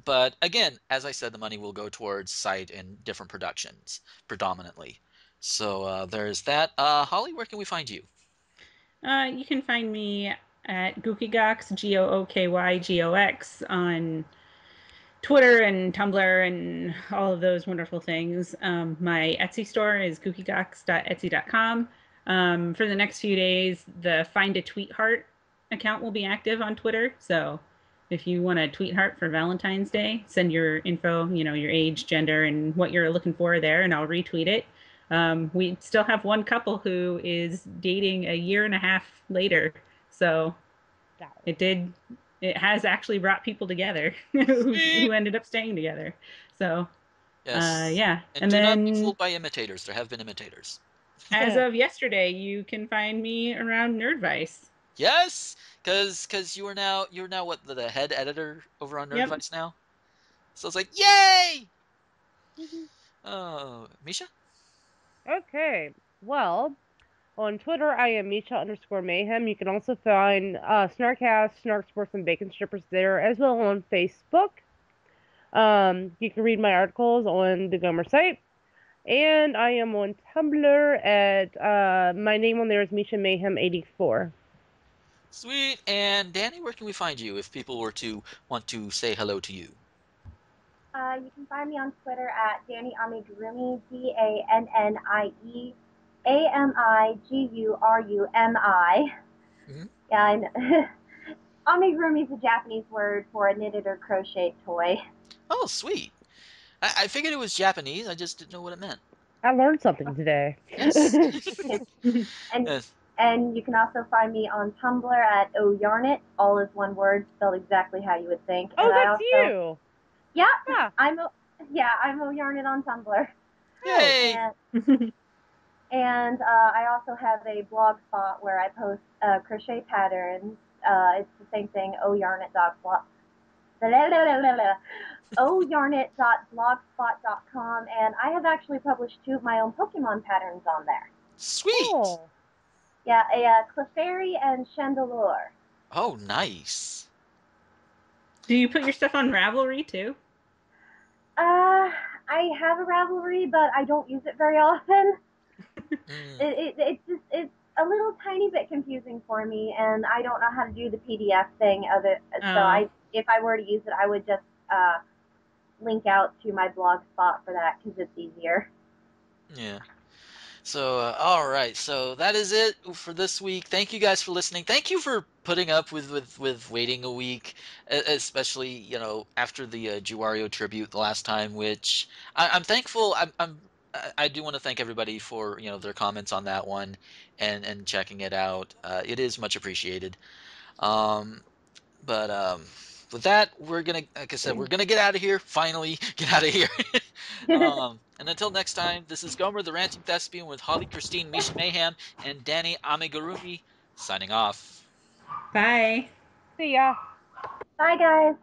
but again, as I said, the money will go towards site and different productions predominantly. So uh, there's that. Uh, Holly, where can we find you? Uh, you can find me at GookyGox, G O O K Y G O X, on Twitter and Tumblr and all of those wonderful things. Um, my Etsy store is gookygox.etsy.com. Um, for the next few days, the Find a Tweet Heart account will be active on Twitter. So if you want a tweet heart for Valentine's Day, send your info, you know, your age, gender, and what you're looking for there, and I'll retweet it. Um, we still have one couple who is dating a year and a half later. So it did, it has actually brought people together [LAUGHS] who, who ended up staying together. So, Yes. uh, yeah. And, And, do not be then fooled by imitators. There have been imitators. as of yesterday, you can find me around Nerdvice. Yes, because because you are now you're now what the, the head editor over on Yep. Nerdvice now. So it's like yay! Oh, Misha. Okay. Well, on Twitter, I am Misha underscore Mayhem. You can also find uh, Snarkcast, Snark Sports, and Bacon Strippers there, as well on Facebook. Um, you can read my articles on the Gomer site. And I am on Tumblr at, uh, my name on there is Misha Mayhem 84. Sweet. And Dannie, where can we find you if people were to want to say hello to you? Uh, you can find me on Twitter at Dannie Amigurumi, D A N N I E A M I G U R U M I. Mhm. Yeah, and [LAUGHS] amigurumi is a Japanese word for a knitted or crocheted toy. Oh, sweet. I, I figured it was Japanese. I just didn't know what it meant. I learned something today. Yes. [LAUGHS] [LAUGHS] And yes. and you can also find me on Tumblr at oyarnit, all is one word, spelled exactly how you would think. oh, and that's also, you! Yeah, Yeah. I'm o- yeah, I'm oyarnit on Tumblr. Yay! And, and uh, I also have a blog spot where I post uh, crochet patterns. Uh, it's the same thing, oyarnit.blog. [LAUGHS] oyarnit.blogspot.com, and I have actually published two of my own Pokemon patterns on there. Sweet. Oh. Yeah, a uh, Clefairy and Chandelure. Oh, nice. Do you put your stuff on Ravelry too? Uh, I have a Ravelry, but I don't use it very often. Mm. It, it, it's just it's a little tiny bit confusing for me, and I don't know how to do the PDF thing of it. So Oh. I, if I were to use it, I would just uh, link out to my blog spot for that because it's easier. Yeah. So, uh, all right. So that is it for this week. Thank you guys for listening. Thank you for putting up with with, with waiting a week, especially you know after the uh, JewWario tribute the last time, which I, I'm thankful. I'm, I'm I- I do want to thank everybody for you know their comments on that one and and checking it out. Uh, it is much appreciated. Um, but um, with that, we're gonna, like I said, we're gonna get out of here. Finally, [LAUGHS] get out of here. [LAUGHS] um, and until next time, this is Gomer, the Ranting Thespian, with Holly Christine, Misha Mayhem, and Dannie Amigurumi, signing off. Bye. See ya. Bye, guys.